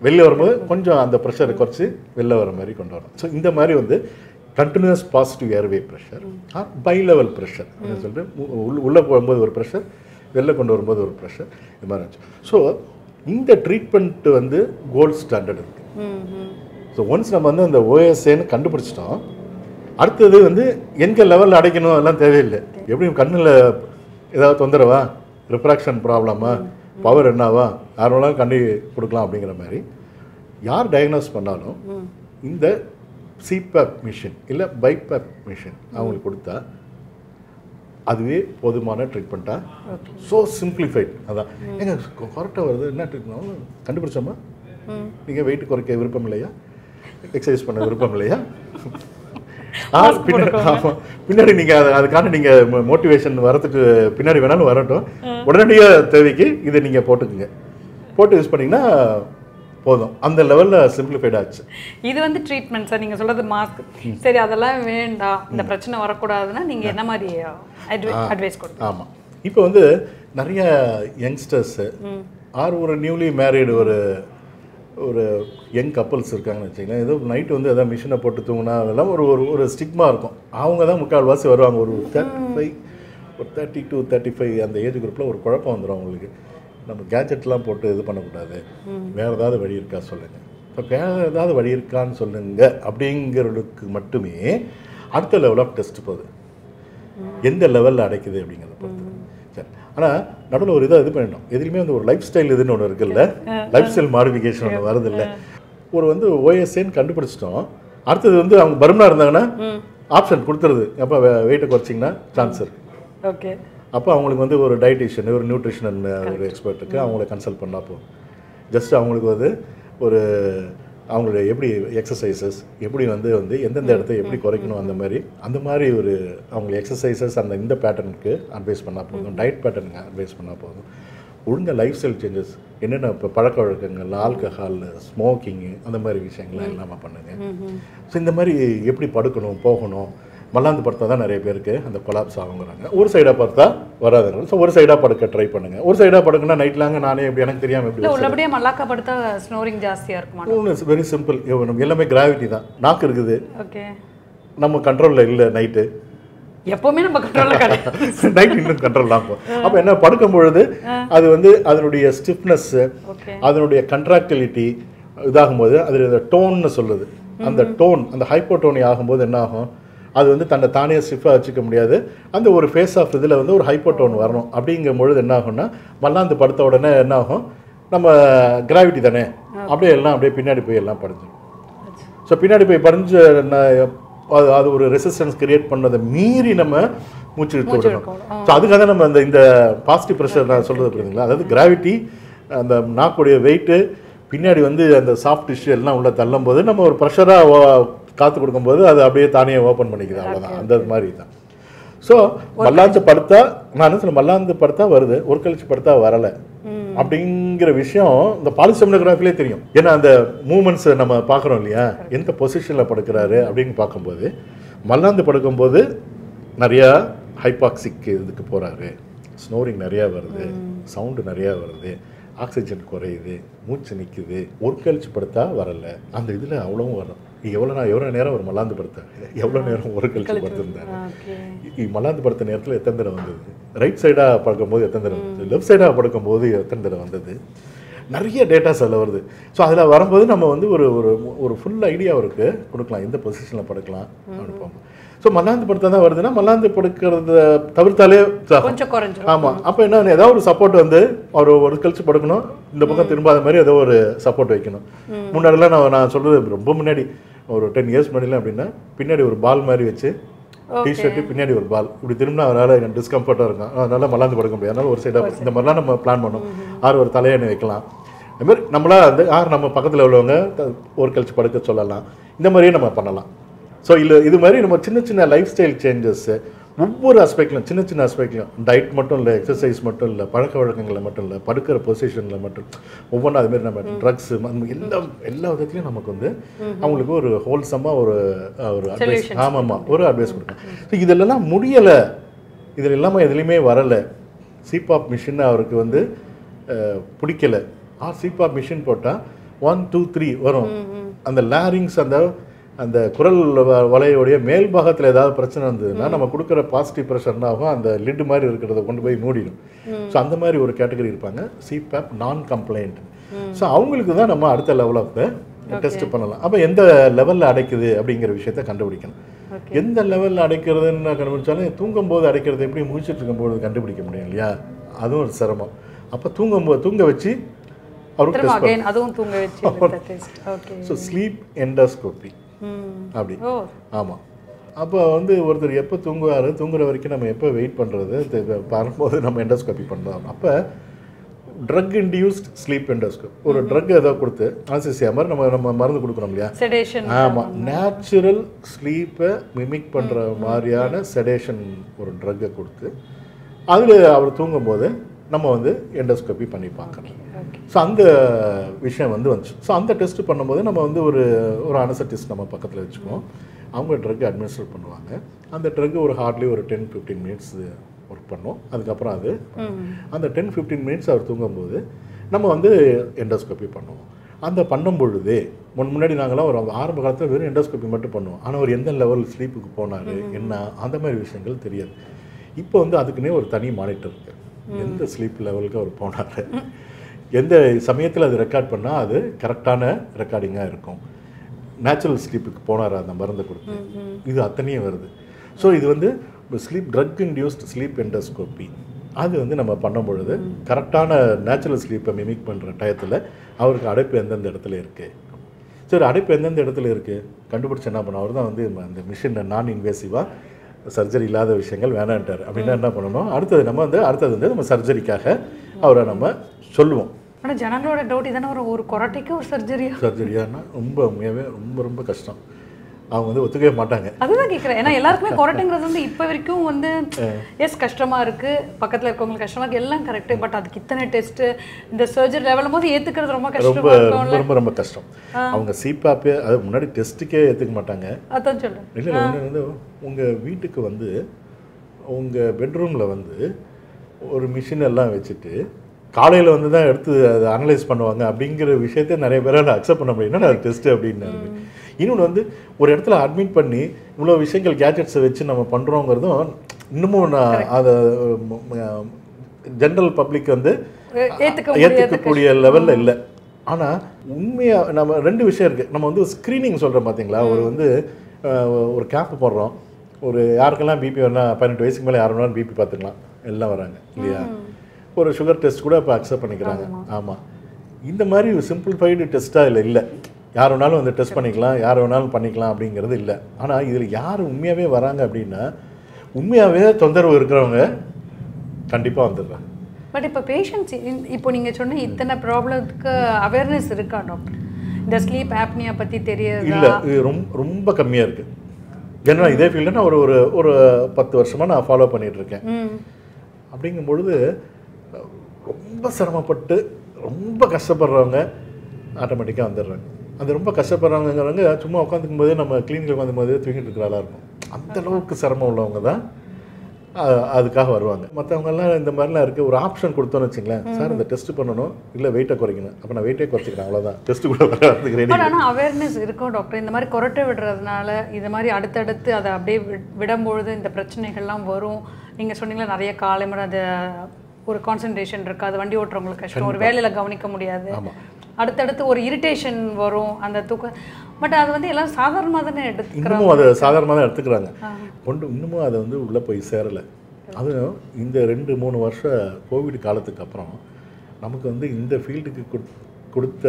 வெளியில் வரும்போது கொஞ்சம் அந்த ப்ரெஷரை குறைச்சி வெளில வர மாதிரி கொண்டு வரணும். ஸோ இந்த மாதிரி வந்து continuous positive airway pressure bilevel pressure அப்படின்னு சொல்லிட்டு உள்ளே போகும்போது ஒரு ப்ரெஷர் வெளில கொண்டு வரும்போது ஒரு ப்ரெஷர் இது மாதிரி இருந்துச்சு. ஸோ இந்த ட்ரீட்மெண்ட் வந்து கோல்ட் ஸ்டாண்டர்ட் இருக்குது ஸோ ஒன்ஸ் நம்ம வந்து அந்த ஓஎஸ்ஏன்னு கண்டுபிடிச்சிட்டோம் அடுத்தது வந்து எங்க லெவலில் அடைக்கணும் அதெல்லாம் தேவையில்லை. எப்படி கண்ணில் ஏதாவது தொந்தரவா? ரிஃப்ராக்ஷன் ப்ராப்ளமா பவர் என்னவா? யார் வேணாலும் கண்ணி கொடுக்கலாம் அப்படிங்கிற மாதிரி. யார் டயக்னோஸ் பண்ணாலும் இந்த சிபேப் மிஷின் இல்லை பைபேப் மிஷின் அவங்களுக்கு கொடுத்தா அதுவே போதுமான ட்ரீட்மெண்ட்டாக ஸோ சிம்பிளிஃபைட் அதான். ஏங்க கரெக்டாக வருது. என்ன ட்ரீட்மெண்ட் கண்டுபிடிச்சோமா? நீங்கள் வெயிட் குறைக்க விருப்பம் இல்லையா? எக்ஸசைஸ் பண்ண விருப்பம் இல்லையா? பின்னாடி அது அதுக்கான நீங்கள் மோட்டிவேஷன் வரதுக்கு பின்னாடி வேணாலும் வரட்டும். உடனடியாக தேவைக்கு இதை நீங்கள் போட்டுக்குங்க. போட்டு யூஸ் பண்ணிங்கன்னா போதும். அந்த லெவலில் சிம்பிளிஃபைட் ஆச்சு. இது வந்து ட்ரீட்மெண்ட் சார் நீங்க சொல்றது மாஸ்க் சரி அதெல்லாம் வேண்டாம் இந்த பிரச்சனை வரக்கூடாதுன்னா நீங்க என்ன மாதிரி அட்வைஸ் கொடுங்க ஆமாம் இப்போ வந்து நிறைய யங்ஸ்டர்ஸு ஆர் ஒரு நியூலி மேரிடு ஒரு ஒரு யங் கப்பல்ஸ் இருக்காங்கன்னு வச்சுக்கலாம் ஏதோ நைட்டு வந்து எதாவது மிஷினை போட்டு தூங்கினா அதெல்லாம் ஒரு ஒரு ஒரு ஸ்டிக்மா இருக்கும். அவங்க தான் முக்கால்வாசி வருவாங்க. ஒரு தேர்ட்டி ஃபைவ் ஒரு தேர்ட்டி டு தேர்ட்டி ஃபைவ் அந்த ஏஜ் குரூப்பில் ஒரு குழப்பம் வந்துடும் அவங்களுக்கு. நம்ம கேஜெட்லாம் போட்டு இது பண்ணக்கூடாது. வேறு ஏதாவது வழி இருக்கா சொல்லுங்கள் இப்போ வேறு ஏதாவது வழி இருக்கான்னு சொல்லுங்க அப்படிங்கிறதுக்கு மட்டுமே அடுத்த லெவல் ஆஃப் டெஸ்ட் போகுது. எந்த லெவலில் அடைக்குது அப்படிங்கிறத பொறுத்து. சரி. ஆனால் நடுவில் ஒரு இதை இது பண்ணிட்டோம் எதுலையுமே வந்து ஒரு லைஃப் ஸ்டைல் இதுன்னு ஒன்று இருக்குல்ல? லைஃப் ஸ்டைல் மாடிஃபிகேஷன் ஒன்று வருது இல்லை ஒரு வந்து ஓஎஸ்ஏன்னு கண்டுபிடிச்சிட்டோம். அடுத்தது வந்து அவங்க பர்மனாக இருந்தாங்கன்னா ஆப்ஷன் கொடுத்துருது. அப்போ வெயிட்டை குறைச்சிங்கன்னா சான்ஸ் இருக்கு. ஓகே. அப்போ அவங்களுக்கு வந்து ஒரு டயட்டிஷியன் ஒரு நியூட்ரிஷன் ஒரு எக்ஸ்பர்ட்டுக்கு அவங்கள கன்சல்ட் பண்ணால் போதும். ஜஸ்ட் அவங்களுக்கு வந்து ஒரு அவங்களுடைய எப்படி எக்ஸசைசஸ் எப்படி வந்து வந்து எந்தெந்த இடத்த எப்படி குறைக்கணும் அந்த மாதிரி அந்த மாதிரி ஒரு அவங்க எக்ஸசைசஸ் அந்த இந்த பேட்டர்னுக்கு அட்வைஸ் பண்ணால் போதும். டயட் பேட்டர்னுக்கு அட்வைஸ் பண்ணால் போதும். ஒழுங்காக லைஃப் ஸ்டைல் சேஞ்சஸ் என்னென்ன இப்போ பழக்க வழக்கங்கள் ஆல்கஹால் ஸ்மோக்கிங்கு அந்த மாதிரி விஷயங்கள்லாம் இல்லாமல் பண்ணுங்கள் ஸோ இந்த மாதிரி எப்படி படுக்கணும் போகணும் மல்லாந்து படுத்தா தான் நிறைய பேருக்கு அந்த கொலாப்ஸ் ஆகுங்கிறாங்க. ஒரு சைடாக பார்த்தா வராதுங்க ஸோ ஒரு சைடாக படுக்க ட்ரை பண்ணுங்க. ஒரு சைடாக படுக்குன்னா நைட்லாங்க நானே எப்படி எனக்கு தெரியாமல் எப்படி உள்ளபடியே மல்லாக்கா படுத்தா ஸ்னோரிங் ஜாஸ்தியா இருக்குமா? வெரி சிம்பிள் எல்லாமே கிராவிட்டி தான். நாக்கு இருக்குது. ஓகே நம்ம கண்ட்ரோலில் இல்லை நைட்டு எப்பவுமே நம்ம கண்ட்ரோல்ல கிடையாது. நைட் இன்னும் கண்ட்ரோல் தான் அப்போ என்ன படுக்கும் பொழுது அது வந்து அதனுடைய ஸ்டிஃப்னஸ்ஸு ஓகே அதனுடைய கண்ட்ராக்டிலிட்டி இதாகும்போது இந்த டோன்னு சொல்லுது. அந்த டோன் அந்த ஹைப்போட்டோனி ஆகும்போது என்ன ஆகும்? அது வந்து தன்னை தானே ஸ்டிஃபாக வச்சுக்க முடியாது. அந்த ஒரு ஃபேஸ் ஆஃப் இதில் வந்து ஒரு ஹைப்போட்டோன் வரணும். அப்படிங்கும் பொழுது என்ன ஆகும்னா மல்லாந்து படுத்த உடனே என்ன ஆகும்? நம்ம கிராவிட்டி தானே? அப்படியே எல்லாம் அப்படியே பின்னாடி போய் எல்லாம் படிஞ்சிடும் ஸோ பின்னாடி போய் படிஞ்ச அது அது ஒரு ரெசிஸ்டன்ஸ் கிரியேட் பண்ணதை மீறி நம்ம மூச்சு இழுத்து விடணும். ஸோ அதுக்காக தான் நம்ம அந்த இந்த பாசிட்டிவ் ப்ரெஷர் நான் சொல்றது புரியுதுங்களா அதாவது கிராவிட்டி அந்த நாக்குடைய வெயிட்டு பின்னாடி வந்து அந்த சாஃப்ட் டிஷ்யூ எல்லாம் உள்ள தள்ளும் போது நம்ம ஒரு ப்ரெஷராக காற்று கொடுக்கும்போது அது அப்படியே தானே ஓப்பன் பண்ணிக்குது. அவ்வளோதான் அந்த மாதிரி தான் ஸோ மல்லாந்து படுத்தா நான் சொல்ல மல்லாந்து படுத்தா வருது ஒரு கழிச்சு படுத்தா வரலை. அப்படிங்கிற விஷயம் இந்த பாலிசெம்னோகிராஃபிலே தெரியும். ஏன்னா அந்த மூமெண்ட்ஸ் நம்ம பார்க்குறோம் இல்லையா? எந்த பொசிஷனில் படுக்கிறாரு அப்படின்னு பார்க்கும்போது மல்லாந்து படுக்கும்போது நிறையா ஹைபாக்சிக் இதுக்கு போகிறாரு ஸ்னோரிங் நிறையா வருது சவுண்டு நிறையா வருது ஆக்சிஜன் குறையுது மூச்சு நிற்குது ஒரு கழிச்சு படுத்தா வரல. அந்த இதில் அவ்வளவும் வரும் எவ்வளோ நான் எவ்வளோ நேரம் ஒரு மல்லாந்து படுத்தாரு எவ்வளோ நேரம் ஒரு கழிச்சு இ- மல்லாந்து படுத்த நேரத்தில் எத்தனை தடவை வந்தது? ரைட் சைடாக படுக்கும்போது எத்தனை தடவை வந்தது? லெஃப்ட் சைடாக படுக்கும்போது எத்தனை தடவை வந்தது? நிறைய டேட்டாஸ் அதில் வருது. ஸோ அதில் வரும்போது நம்ம வந்து ஒரு ஒரு ஒரு ஃபுல் ஐடியா இருக்கு. கொடுக்கலாம். எந்த பொசிஷனில் படுக்கலாம்? அனுப்போம் ஸோ மல்லாந்து படுத்தா தான் வருதுன்னா மல்லாந்து படுக்கிறத தவிர்த்தாலே ஆமாம் அப்போ என்ன ஏதாவது ஒரு சப்போர்ட் வந்து ஒரு ஒரு கழிச்சு படுக்கணும். இந்த பக்கம் திரும்பாத மாதிரி ஏதோ ஒரு சப்போர்ட் வைக்கணும். முன்னாடிலாம் நான் நான் சொல்றது ரொம்ப முன்னாடி. ஒரு டென் இயர்ஸ் முன்னாடிலாம் அப்படின்னா பின்னாடி ஒரு பால் மாதிரி வச்சு டிஷர்ட்டு பின்னாடி ஒரு பால் இப்படி திரும்பினா அவரால் டிஸ்கம்ஃபர்ட்டாக இருக்கும். அதனால மல்லாந்து படுக்க முடியாது. அதனால ஒரு சைடாக இந்த மாதிரிலாம் நம்ம பிளான் பண்ணோம். ஆறு ஒரு தலையணை வைக்கலாம். இந்த மாதிரி நம்மளா வந்து யார் நம்ம பக்கத்தில் உள்ளவங்க ஒரு கழிச்சு படுக்க சொல்லலாம். இந்த மாதிரியே நம்ம பண்ணலாம். ஸோ இல்லை இது மாதிரி நம்ம சின்ன சின்ன லைஃப் ஸ்டைல் சேஞ்சஸ்ஸு ஒவ்வொரு அஸ்பெக்ட்லையும் சின்ன சின்ன அஸ்பெக்ட்லையும் டயட் மட்டும் இல்லை எக்ஸசைஸ் மட்டும் இல்லை பழக்க வழக்கங்களில் மட்டும் இல்லை படுக்கிற பொசிஷனில் மட்டும் ஒவ்வொன்றும் அதுமாரி நம்ம ட்ரக்ஸ் எல்லா எல்லா விதத்துலையும் நமக்கு வந்து அவங்களுக்கு ஒரு ஹோல்சமாக ஒரு ஒரு அட்வைஸ் ஆமாம் ஆமாம் ஒரு அட்வைஸ் கொடுக்கணும். ஸோ இதெல்லாம் முடியலை. இதில் இல்லாமல் எதுலேயுமே வரலை. சிபாப் மிஷின் அவருக்கு வந்து பிடிக்கல. ஆ சிபாப் மிஷின் போட்டால் ஒன் டூ த்ரீ வரும். அந்த லேரிங்ஸ் அந்த அந்த குரல் வ- வலையோடைய மேல் பாகத்தில் ஏதாவது பிரச்சனை இருந்ததுன்னா நம்ம கொடுக்குற பாசிட்டிவ் ப்ரெஷர்னா ஆகும்? அந்த லிட் மாதிரி இருக்கிறத கொண்டு போய் மூடிடும். ஸோ அந்த மாதிரி ஒரு கேட்டகரி இருப்பாங்க. சிபேப் நான் கம்ப்ளைண்ட் ஸோ அவங்களுக்கு தான் நம்ம அடுத்த லெவல் ஆஃப் டெஸ்ட் பண்ணலாம். அப்போ எந்த லெவலில் அடைக்குது அப்படிங்கிற விஷயத்த கண்டுபிடிக்கணும். எந்த லெவலில் அடைக்கிறதுன்னு கண்டுபிடிச்சாலும் தூங்கும்போது அடைக்கிறது எப்படி முழிச்சிட்டு இருக்கும்போது கண்டுபிடிக்க முடியும் இல்லையா? அதுவும் ஒரு சிரமம். அப்போ தூங்கும்போது தூங்க வச்சு அவருக்கு டெஸ்ட் அதுவும் தூங்க வச்சு ஸோ ஸ்லீப் எண்டோஸ்கோப்பி ம் அப்படி. ஆமாம் அப்போ வந்து ஒருத்தர் எப்போ தூங்குவார் தூங்குற வரைக்கும் நம்ம எப்போ வெயிட் பண்ணுறது வரும்போது நம்ம எண்டோஸ்கோப்பி பண்ணுறோம் அப்போ ட்ரக் இன்டியூஸ்ட் ஸ்லீப் எண்டோஸ்கோப் ஒரு ட்ரக் ஏதோ கொடுத்து அனசிசியா மாதிரி நம்ம நம்ம மருந்து கொடுக்குறோம் இல்லையா? ஆமாம் நேச்சுரல் ஸ்லீப்பை மிமிக் பண்ணுற மாதிரியான செடேஷன் ஒரு ட்ரக்கை கொடுத்து அதில் அவர் தூங்கும்போது நம்ம வந்து எண்டோஸ்கோப்பி பண்ணி பார்க்கணும். ஸோ அந்த விஷயம் வந்து வந்துச்சு. ஸோ அந்த டெஸ்ட் பண்ணும்போது நம்ம வந்து ஒரு ஒரு அனசட்டிஸ்ட் நம்ம பக்கத்தில் வச்சுக்குவோம். அவங்க ட்ரக் அட்மினிஸ்டர் பண்ணுவாங்க. அந்த ட்ரக் ஒரு ஹார்ட்லி ஒரு டென் ஃபிஃப்டீன் மினிட்ஸ் ஒர்க் பண்ணோம். அதுக்கப்புறம் அது அந்த டென் ஃபிஃப்டீன் மினிட்ஸ் அவர் தூங்கும்போது நம்ம வந்து எண்டோஸ்கோப்பி பண்ணுவோம். அந்த பண்ணும் பொழுதே முன் முன்னாடி நாங்களாம் ஒரு ஆரம்ப காலத்தில் வெறும் எண்டோஸ்கோப்பி மட்டும் பண்ணுவோம். ஆனால் அவர் எந்த லெவல் ஸ்லீப்புக்கு போனார் என்ன அந்த மாதிரி விஷயங்கள் தெரியாது. இப்போ வந்து அதுக்குன்னே ஒரு தனி மானிட்டர் இருக்கு. எந்த ஸ்லீப் லெவலுக்கு அவர் போனார்? எந்த சமயத்தில் அது ரெக்கார்ட் பண்ணால் அது கரெக்டான ரெக்கார்டிங்காக இருக்கும். நேச்சுரல் ஸ்லீப்புக்கு போனார் அந்த மருந்தை கொடுத்து. இது அத்தனையும் வருது. ஸோ இது வந்து sleep drug induced sleep endoscopy அது வந்து நம்ம பண்ணும் பொழுது கரெக்டான நேச்சுரல் ஸ்லீப்பை மிமிக் பண்ணுற டயத்தில் அவருக்கு அடைப்பு எந்தெந்த இடத்துல இருக்குது சரி அடைப்பு எந்தெந்த இடத்துல இருக்குது கண்டுபிடிச்சு என்ன பண்ண அவர் தான் வந்து அந்த மிஷின் நான் இன்வேசிவாக சர்ஜரி இல்லாத விஷயங்கள் வேணான்ட்டார். அப்படின்னா என்ன பண்ணணும்? அடுத்தது நம்ம வந்து அடுத்தது வந்து நம்ம சர்ஜரிக்காக அவரை நம்ம சொல்லுவோம். ஆனா ஜனங்களோட டவுட் இதானே ஒரு ஒரு கொரட்டைக்கு ஒரு சர்ஜரியா சர்ஜரியானா ரொம்ப உண்மையாகவே ரொம்ப ரொம்ப கஷ்டம். அவங்க வந்து ஒத்துக்கவே மாட்டாங்க. அதுதான் கேட்குறேன் ஏன்னா எல்லாருக்குமே கொரட்டைங்கிறது வந்து இப்போ வரைக்கும் வந்து எஸ் கஷ்டமா இருக்கு. பக்கத்துல இருக்கவங்களுக்கு கஷ்டமா இருக்கு. எல்லாம் கரெக்ட் பட் அதுக்கு இத்தனை டெஸ்ட் இந்த சர்ஜரி லெவலும் போது ஏத்துக்கிறது ரொம்ப ரொம்ப கஷ்டமா இருக்கும் ரொம்ப ரொம்ப ரொம்ப கஷ்டம். அவங்க சிபாப்பே அது முன்னாடி டெஸ்ட்டுக்கே ஏற்றுக்க மாட்டாங்க. அதான் இல்லை இல்லை ஒன்று வந்து உங்கள் வீட்டுக்கு வந்து உங்கள் பெட்ரூமில் வந்து ஒரு மிஷின் எல்லாம் வச்சுட்டு காலையில் வந்து தான் எடுத்து அதை அனலைஸ் பண்ணுவாங்க அப்படிங்கிற விஷயத்த நிறைய பேரால் அக்செப்ட் பண்ண முடியும். அது டெஸ்ட்டு அப்படின்னு இன்னொன்று வந்து ஒரு இடத்துல அட்மிட் பண்ணி இவ்வளோ விஷயங்கள் கேஜெட்ஸை வச்சு நம்ம பண்ணுறோங்கிறதும் இன்னமும் நான் அதை ஜென்ரல் பப்ளிக் வந்து ஏற்றுக்கக்கூடிய லெவலில் இல்லை. ஆனால் உண்மையாக நம்ம ரெண்டு விஷயம் இருக்குது நம்ம வந்து ஸ்க்ரீனிங் சொல்கிறோம் பார்த்தீங்களா ஒரு வந்து ஒரு கேம்ப் போடுறோம். ஒரு யாருக்கெல்லாம் பிபி வரனா பதினெட்டு வயசுக்கு மேலே யார் வேணாலும் பிபி பார்த்துக்கலாம். எல்லாம் வராங்க இல்லையா? ஒரு சுகர் டெஸ்ட் கூட இப்போ அக்செப்ட் பண்ணிக்கிறாங்க. ஆமாம் இந்த மாதிரி சிம்பிளிஃபைடு டெஸ்ட்டாக இல்லை இல்லை. யார் வேணாலும் வந்து டெஸ்ட் பண்ணிக்கலாம் யார் வேணாலும் பண்ணிக்கலாம் அப்படிங்கிறது இல்லை. ஆனால் இதில் யார் உண்மையாகவே வராங்க அப்படின்னா உண்மையாகவே தொந்தரவு இருக்கிறவங்க கண்டிப்பாக வந்துடுறாங்க. பட் இப்போ பேஷண்ட்ஸ் இப்போ நீங்கள் சொன்ன இத்தனை ப்ராப்ளத்துக்கு அவேர்னஸ் இருக்கா டாக்டர் இந்த ஸ்லீப் ஆப்னியா பற்றி தெரியுதா? இல்லை இது ரொம்ப ரொம்ப கம்மியாக இருக்குது ஏன்னா இதே ஃபீல்டில் நான் ஒரு ஒரு ஒரு பத்து வருஷமாக நான் ஃபாலோ இருக்கேன். ம். அப்படிங்கும் பொழுது ரொம்ப சிரமப்பட்டு ரொம்ப கஷ்டப்படுறவங்க ஆட்டோமேட்டிக்காக வந்துடுறாங்க. அது ரொம்ப கஷ்டப்படுறவங்கிறவங்க சும்மா உட்காந்துக்கும் போதே நம்ம கிளினிக்கில் உட்காந்துக்கும் போதே தூங்கிட்டு இருக்கிற ஆளாக இருக்கும். அந்த அளவுக்கு சிரமம் உள்ளவங்க தான் அதுக்காக வருவாங்க. மற்றவங்கெல்லாம் இந்த மாதிரிலாம் இருக்குது ஒரு ஆப்ஷன் கொடுத்தோன்னு வச்சுங்களேன். சார் இந்த டெஸ்ட் பண்ணணும். இல்லை வெயிட்டை குறைக்கணும். அப்போ நான் வெயிட்டே குறைச்சிக்கிறேன். அவ்வளோதான் டெஸ்ட் கூட வரதுக்கு ரெடி பட் ஆனால் அவேர்னஸ் இருக்கும் டாக்டர் இந்த மாதிரி கொரட்டை விடுறதுனால இது மாதிரி அடுத்தடுத்து அதை அப்படியே விடும்பொழுது இந்த பிரச்சனைகள்லாம் வரும். நீங்கள் சொன்னீங்களா நிறைய காலைமுறை அது ஒரு கான்சன்ட்ரேஷன் இருக்காது வண்டி ஓட்டுறவங்களுக்கு கஷ்டம். ஒரு வேலையில் கவனிக்க முடியாது. அடுத்தடுத்து ஒரு இரிட்டேஷன் வரும் அந்த தூக்கம் பட் அது வந்து எல்லாம் சாதாரணமாக தானே எடுத்துக்கிறோம் அதை சாதாரணமாக தான் எடுத்துக்கிறாங்க. கொண்டு இன்னமும் அதை வந்து உள்ளே போய் சேரலை. அதுவும் இந்த ரெண்டு மூணு வருஷ கோவிட் காலத்துக்கு அப்புறம் நமக்கு வந்து இந்த ஃபீல்டுக்கு கொடுத்த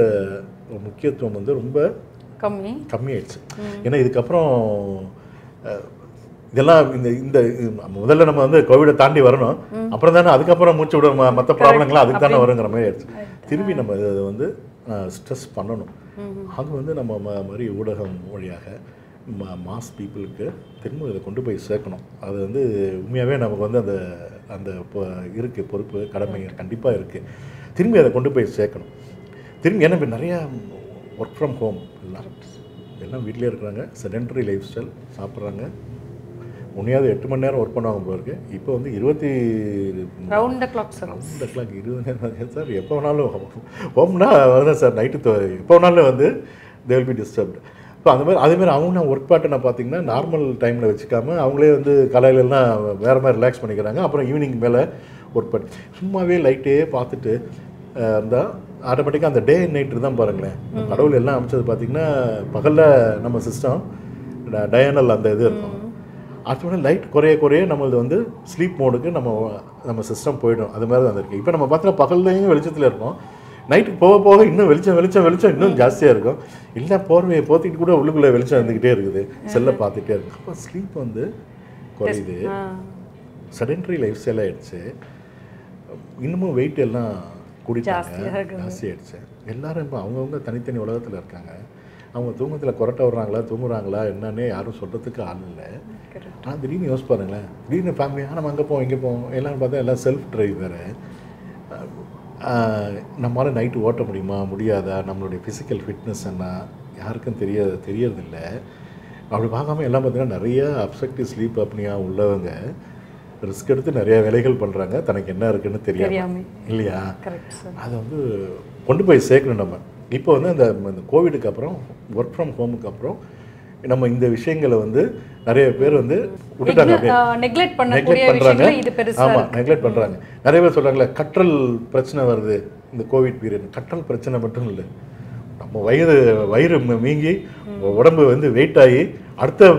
முக்கியத்துவம் வந்து ரொம்ப கம்மி. கம்மியாயிடுச்சு. ஏன்னா இதுக்கப்புறம் இதெல்லாம் இந்த இந்த முதல்ல நம்ம வந்து கோவிடை தாண்டி வரணும். அப்புறம் தானே அதுக்கப்புறம் மூச்சு விட மற்ற ப்ராப்ளங்கள்லாம் அதுக்கு தானே வருங்கிற மாதிரி ஆயிடுச்சு. திரும்பி நம்ம இதை வந்து ஸ்ட்ரெஸ் பண்ணணும். அது வந்து நம்ம மாதிரி ஊடகம் வழியாக மாஸ் பீப்புளுக்கு திரும்ப இதை கொண்டு போய் சேர்க்கணும். அது வந்து உண்மையாகவே நமக்கு வந்து அந்த அந்த பொ- இருக்கு பொறுப்பு கடமை கண்டிப்பாக இருக்குது திரும்பி அதை கொண்டு போய் சேர்க்கணும். திரும்பி ஏன்னா இப்போ நிறையா ஒர்க் ஃப்ரம் ஹோம் எல்லாம். எல்லாம் வீட்டிலே இருக்கிறாங்க. செடென்டரி லைஃப் ஸ்டைல் சாப்பிட்றாங்க. உன்னையாவது எட்டு மணி நேரம் ஒர்க் பண்ணுவாங்க போல இருக்கு. இப்போ வந்து இருபத்தி round the clock sir round clock இருபது நேரம் சார் எப்போ வேணாலும் ஹோம்னா அதான் சார் நைட்டு எப்போ வேணாலும் வந்து தே வில் பி டிஸ்டர்ப்டு இப்போ அந்த மாதிரி அதே மாதிரி அவங்க ஒர்க் பேட்டர்னை பார்த்தீங்கன்னா நார்மல் டைமில் வச்சுக்காம அவங்களே வந்து காலையிலலாம் வேறு மாதிரி ரிலாக்ஸ் பண்ணிக்கிறாங்க. அப்புறம் ஈவினிங் மேலே ஒர்க் பண்ணி சும்மாவே லைட்டே பார்த்துட்டு இருந்தால் ஆட்டோமேட்டிக்காக அந்த டே நைட்டு தான் பாருங்களேன். கடவுள் எல்லாம் அமைச்சது பார்த்தீங்கன்னா பகலில் நம்ம சிஸ்டம் டயனல் அந்த இது இருக்கும். அடுத்த லைட் குறைய குறைய நம்மளது வந்து ஸ்லீப் மோடுக்கு நம்ம நம்ம சிஸ்டம் போயிடும். அது மாதிரி தான் இருக்குது இப்போ நம்ம பார்த்தா பகல்லையும் வெளிச்சத்தில் இருப்போம் நைட்டுக்கு போக போக இன்னும் வெளிச்சம் வெளிச்சம் வெளிச்சம் இன்னும் ஜாஸ்தியாக இருக்கும். இல்லை போர்வையை போத்திட்டு கூட உள்ளுக்குள்ளே வெளிச்சம் இருந்துக்கிட்டே இருக்குது. செல்லை பார்த்துட்டே இருக்கு. அப்போ ஸ்லீப் வந்து குறையுது. செடென்ட்ரி லைஃப் ஸ்டைல் ஆயிடுச்சு. இன்னமும் வெயிட் எல்லாம் கூடிட்டாங்க. ஜாஸ்தி ஆயிடுச்சு. எல்லாரும் இப்போ அவங்கவுங்க தனித்தனி உலகத்தில் இருக்காங்க. அவங்க தூக்கத்தில் கொரட்டை விடுறாங்களா தூங்குறாங்களா என்னன்னே யாரும் சொல்கிறதுக்கு ஆள் இல்லை. ஆனால் திடீர்னு யோசிச்சு பாருங்களேன். திடீர்னு ஃபேமிலியாக நம்ம அங்கே போவோம் இங்கே போவோம். எல்லாரும் பார்த்தா எல்லாம் செல்ஃப் டிரைவ் வேறு நம்மளால் நைட்டு ஓட்ட முடியுமா? முடியாதா? நம்மளுடைய ஃபிசிக்கல் ஃபிட்னஸ் என்ன? யாருக்கும் தெரிய தெரியறதில்ல. அப்படி பார்க்காம எல்லாம் பார்த்தீங்கன்னா நிறைய அப்செக்டிவ் ஸ்லீப் அப்னியா உள்ளவங்க ரிஸ்க் எடுத்து நிறைய வேலைகள் பண்ணுறாங்க தனக்கு என்ன இருக்குன்னு தெரியாம. இல்லையா? அதை வந்து கொண்டு போய் சேர்க்கணும் நம்ம. இப்போ வந்து இந்த இந்த கோவிடுக்கு அப்புறம் ஒர்க் ஃப்ரம் ஹோமுக்கு அப்புறம் நம்ம இந்த விஷயங்களை வந்து நிறைய பேர் வந்து விட்டுட்டாங்க நெக்லெக்ட் பண்ணுறாங்க ஆமாம் நெக்லெக்ட் பண்ணுறாங்க நிறைய பேர் சொல்கிறாங்களே கற்றல் பிரச்சனை வருது இந்த கோவிட் பீரியட் கற்றல் பிரச்சனை மட்டும் இல்லை. நம்ம வயிறு வயிறு ம- வீங்கி உடம்பு வந்து வெயிட் ஆகி அடுத்த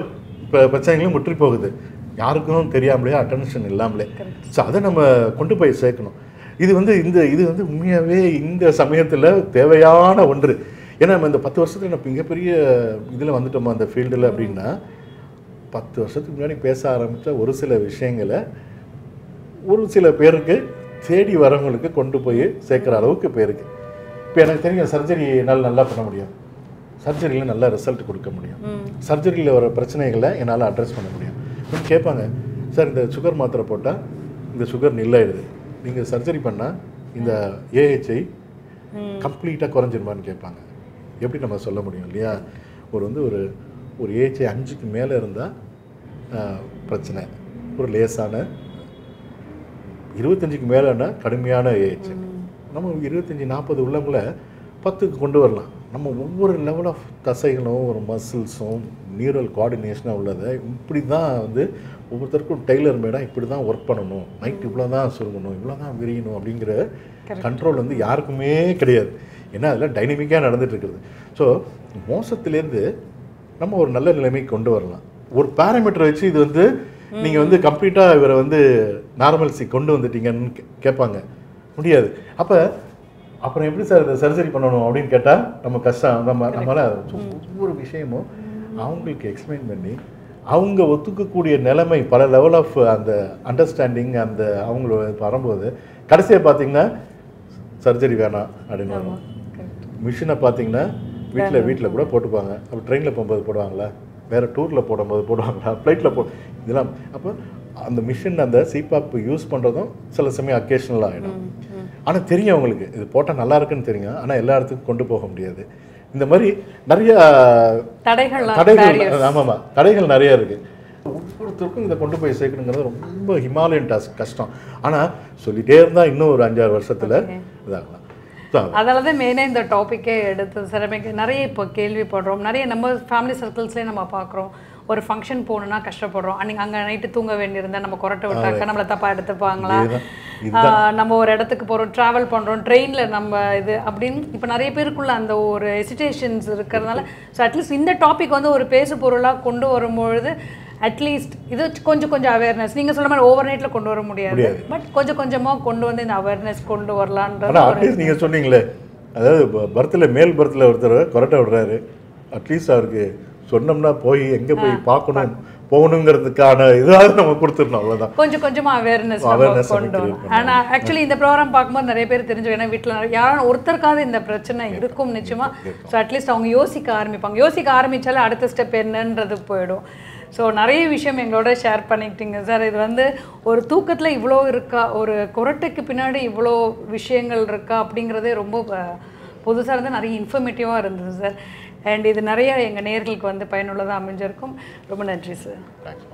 பிரச்சனைகளும் முற்றி போகுது. யாருக்கும் தெரியாமலே அட்டென்ஷன் இல்லாமலே. ஸோ அதை நம்ம கொண்டு போய் சேர்க்கணும். இது வந்து இந்த இது வந்து உண்மையாகவே இந்த சமயத்தில் தேவையான ஒன்று. ஏன்னா நம்ம இந்த பத்து வருஷத்துல நம்ம மிகப்பெரிய இதில் வந்துட்டோமா அந்த ஃபீல்டில் அப்படின்னா பத்து வருஷத்துக்கு முன்னாடி பேச ஆரம்பித்த ஒரு சில விஷயங்களை ஒரு சில பேருக்கு தேடி வரவங்களுக்கு கொண்டு போய் சேர்க்குற அளவுக்கு இப்போ இருக்கு இப்போ எனக்கு தெரியும் சர்ஜரி என்னால் நல்லா பண்ண முடியும். சர்ஜரியில் நல்ல ரிசல்ட் கொடுக்க முடியும். சர்ஜரியில் வர பிரச்சனைகளை என்னால் அட்ரஸ் பண்ண முடியும். கேட்பாங்க சார் இந்த சுகர் மாத்திரை போட்டால் இந்த சுகர் நில்லாயிடுது. நீங்கள் சர்ஜரி பண்ணால் இந்த ஏஹெச்ஐ கம்ப்ளீட்டாக குறைஞ்சிருமான்னு கேட்பாங்க எப்படி நம்ம சொல்ல முடியும் இல்லையா? ஒரு வந்து ஒரு ஒரு ஏஹெச்ஐ அஞ்சுக்கு மேலே இருந்தால் பிரச்சனை. ஒரு லேசான இருபத்தஞ்சுக்கு மேலேனா கடுமையான ஏஜ். நம்ம இருபத்தஞ்சி நாற்பது உள்ளவங்கள பத்துக்கு கொண்டு வரலாம். நம்ம ஒவ்வொரு லெவல் ஆஃப் தசைகளும் ஒரு மசில்ஸும் நியூரல் கோஆர்டினேஷனாக உள்ளதை இப்படி தான் வந்து ஒவ்வொருத்தருக்கும் டெய்லர் மேடாக இப்படி தான் ஒர்க் பண்ணணும். நைட் இவ்வளோ தான் சுருங்கணும் இவ்வளோ தான் விரியணும் அப்படிங்கிற கண்ட்ரோல் வந்து யாருக்குமே கிடையாது. ஏன்னா அதெல்லாம் டைனமிக்காக நடந்துட்டு இருக்குது. ஸோ மோசத்துலேருந்து நம்ம ஒரு நல்ல நிலைமைக்கு கொண்டு வரலாம். ஒரு பேராமீட்டர் வச்சு இது வந்து நீங்கள் வந்து கம்ப்ளீட்டாக இவரை வந்து நார்மல்சி கொண்டு வந்துட்டீங்கன்னு கே- கேட்பாங்க. முடியாது. அப்போ அப்புறம் எப்படி சார் இந்த சர்ஜரி பண்ணணும் அப்படின்னு கேட்டால் நம்ம கஷ்டம். நம்ம நம்மளால் ஒவ்வொரு விஷயமும் அவங்களுக்கு எக்ஸ்பிளைன் பண்ணி அவங்க ஒத்துக்கக்கூடிய நிலைமை பல லெவல் ஆஃப் அந்த அண்டர்ஸ்டாண்டிங் அந்த அவங்களோட வரும்போது கடைசியாக பார்த்தீங்கன்னா சர்ஜரி வேணாம் அப்படின்னு வரும். மிஷினை பார்த்தீங்கன்னா வீட்டில் வீட்டில் கூட போட்டுப்பாங்க. அப்போ ட்ரெயினில் போகும்போது போடுவாங்களா? வேறு டூரில் போடும்போது போடுவாங்களா? ஃப்ளைட்டில் போ இதெல்லாம் அப்போ அந்த மிஷின் அந்த சிபாப் யூஸ் பண்ணுறதும் சில சமயம் அக்கேஷனலாக ஆகிடும் ஆனால் தெரியும் அவங்களுக்கு. இது போட்டால் நல்லா இருக்குன்னு தெரியும். ஆனால் எல்லா இடத்துக்கும் கொண்டு போக முடியாது. இந்த மாதிரி நிறைய தடைகள் தடைகள் ஆமாம்மா தடைகள் நிறைய இருக்கு. ஒவ்வொருத்தருக்கும் இதை கொண்டு போய் சேர்க்கணுங்கிறது ரொம்ப ஹிமாலயன் டாஸ்க் கஷ்டம். ஆனால் சொல்லிட்டே இருந்தால் இன்னும் ஒரு அஞ்சாறு வருஷத்தில் இதாகலாம். அதனால தான் மெயினாக இந்த டாப்பிக்கே எடுத்து சிறமைக்கு நிறைய இப்போ கேள்விப்படுறோம் நிறைய நம்ம ஃபேமிலி சர்க்கிள்ஸ்லேயே நம்ம பார்க்குறோம். ஒரு ஃபங்க்ஷன் போகணுன்னா கஷ்டப்படுறோம். அன்னைக்கு அங்கே நைட்டு தூங்க வேண்டியிருந்தா நம்ம கொரட்டை விட்டாக்க நம்மளை தப்பாக எடுத்துப்பாங்களா? நம்ம ஒரு இடத்துக்கு போகிறோம் ட்ராவல் பண்ணுறோம் ட்ரெயினில் நம்ம இது அப்படின்னு இப்போ நிறைய பேருக்குள்ள அந்த ஒரு ஹெசிடேஷன்ஸ் இருக்கிறதுனால ஸோ அட்லீஸ்ட் இந்த டாபிக் வந்து ஒரு பேசு பொருளாக கொண்டு வரும்பொழுது அட்லீஸ்ட் இது கொஞ்சம் கொஞ்சம் அவேர்னஸ் நீங்கள் சொல்ல மாதிரி ஓவர் நைட்டில் கொண்டு வர முடியாது. பட் கொஞ்சம் கொஞ்சமாக கொண்டு வந்து இந்த அவேர்னஸ் கொண்டு வரலான்றது நீங்கள் சொன்னீங்களே அதாவது பர்த்தில் மேல் பர்த்தில் ஒருத்தர் கொரட்டை விடுறாரு. அட்லீஸ்ட் அவருக்கு சொன்னோம்னா போய் எங்கே போய் பார்க்கணும் போகணுங்கிறதுக்கான இதாவது நம்ம கொடுத்துடணும் அவ்வளோதான் கொஞ்சம் கொஞ்சமா அவேர்னஸ் Awareness கொண்டு நம்ம வரும். ஆனா ஆக்சுவலி இந்த ப்ரோக்ராம் பார்க்கும்போது நிறைய பேர் தெரிஞ்சு ஏன்னா வீட்டில் யாரும் ஒருத்தருக்காவது இந்த பிரச்சனை இருக்கும் நிச்சயமா. ஸோ அட்லீஸ்ட் அவங்க யோசிக்க ஆரம்பிப்பாங்க. யோசிக்க ஆரம்பிச்சாலே அடுத்த ஸ்டெப் என்னன்றது போயிடும். ஸோ நிறைய விஷயம் எங்களோட ஷேர் பண்ணிக்கிட்டீங்க. சார் இது வந்து ஒரு தூக்கத்தில் இவ்வளோ இருக்கா? ஒரு குரட்டைக்கு பின்னாடி இவ்வளோ விஷயங்கள் இருக்கா? அப்படிங்கிறதே ரொம்ப புதுசாக இருந்து நிறைய இன்ஃபர்மேட்டிவாக இருந்தது சார் அண்ட் இது நிறைய எங்கள் நேர்களுக்கு வந்து பயனுள்ளதாக அமைஞ்சிருக்கும். ரொம்ப நன்றி சார் தேங்க்ஸ்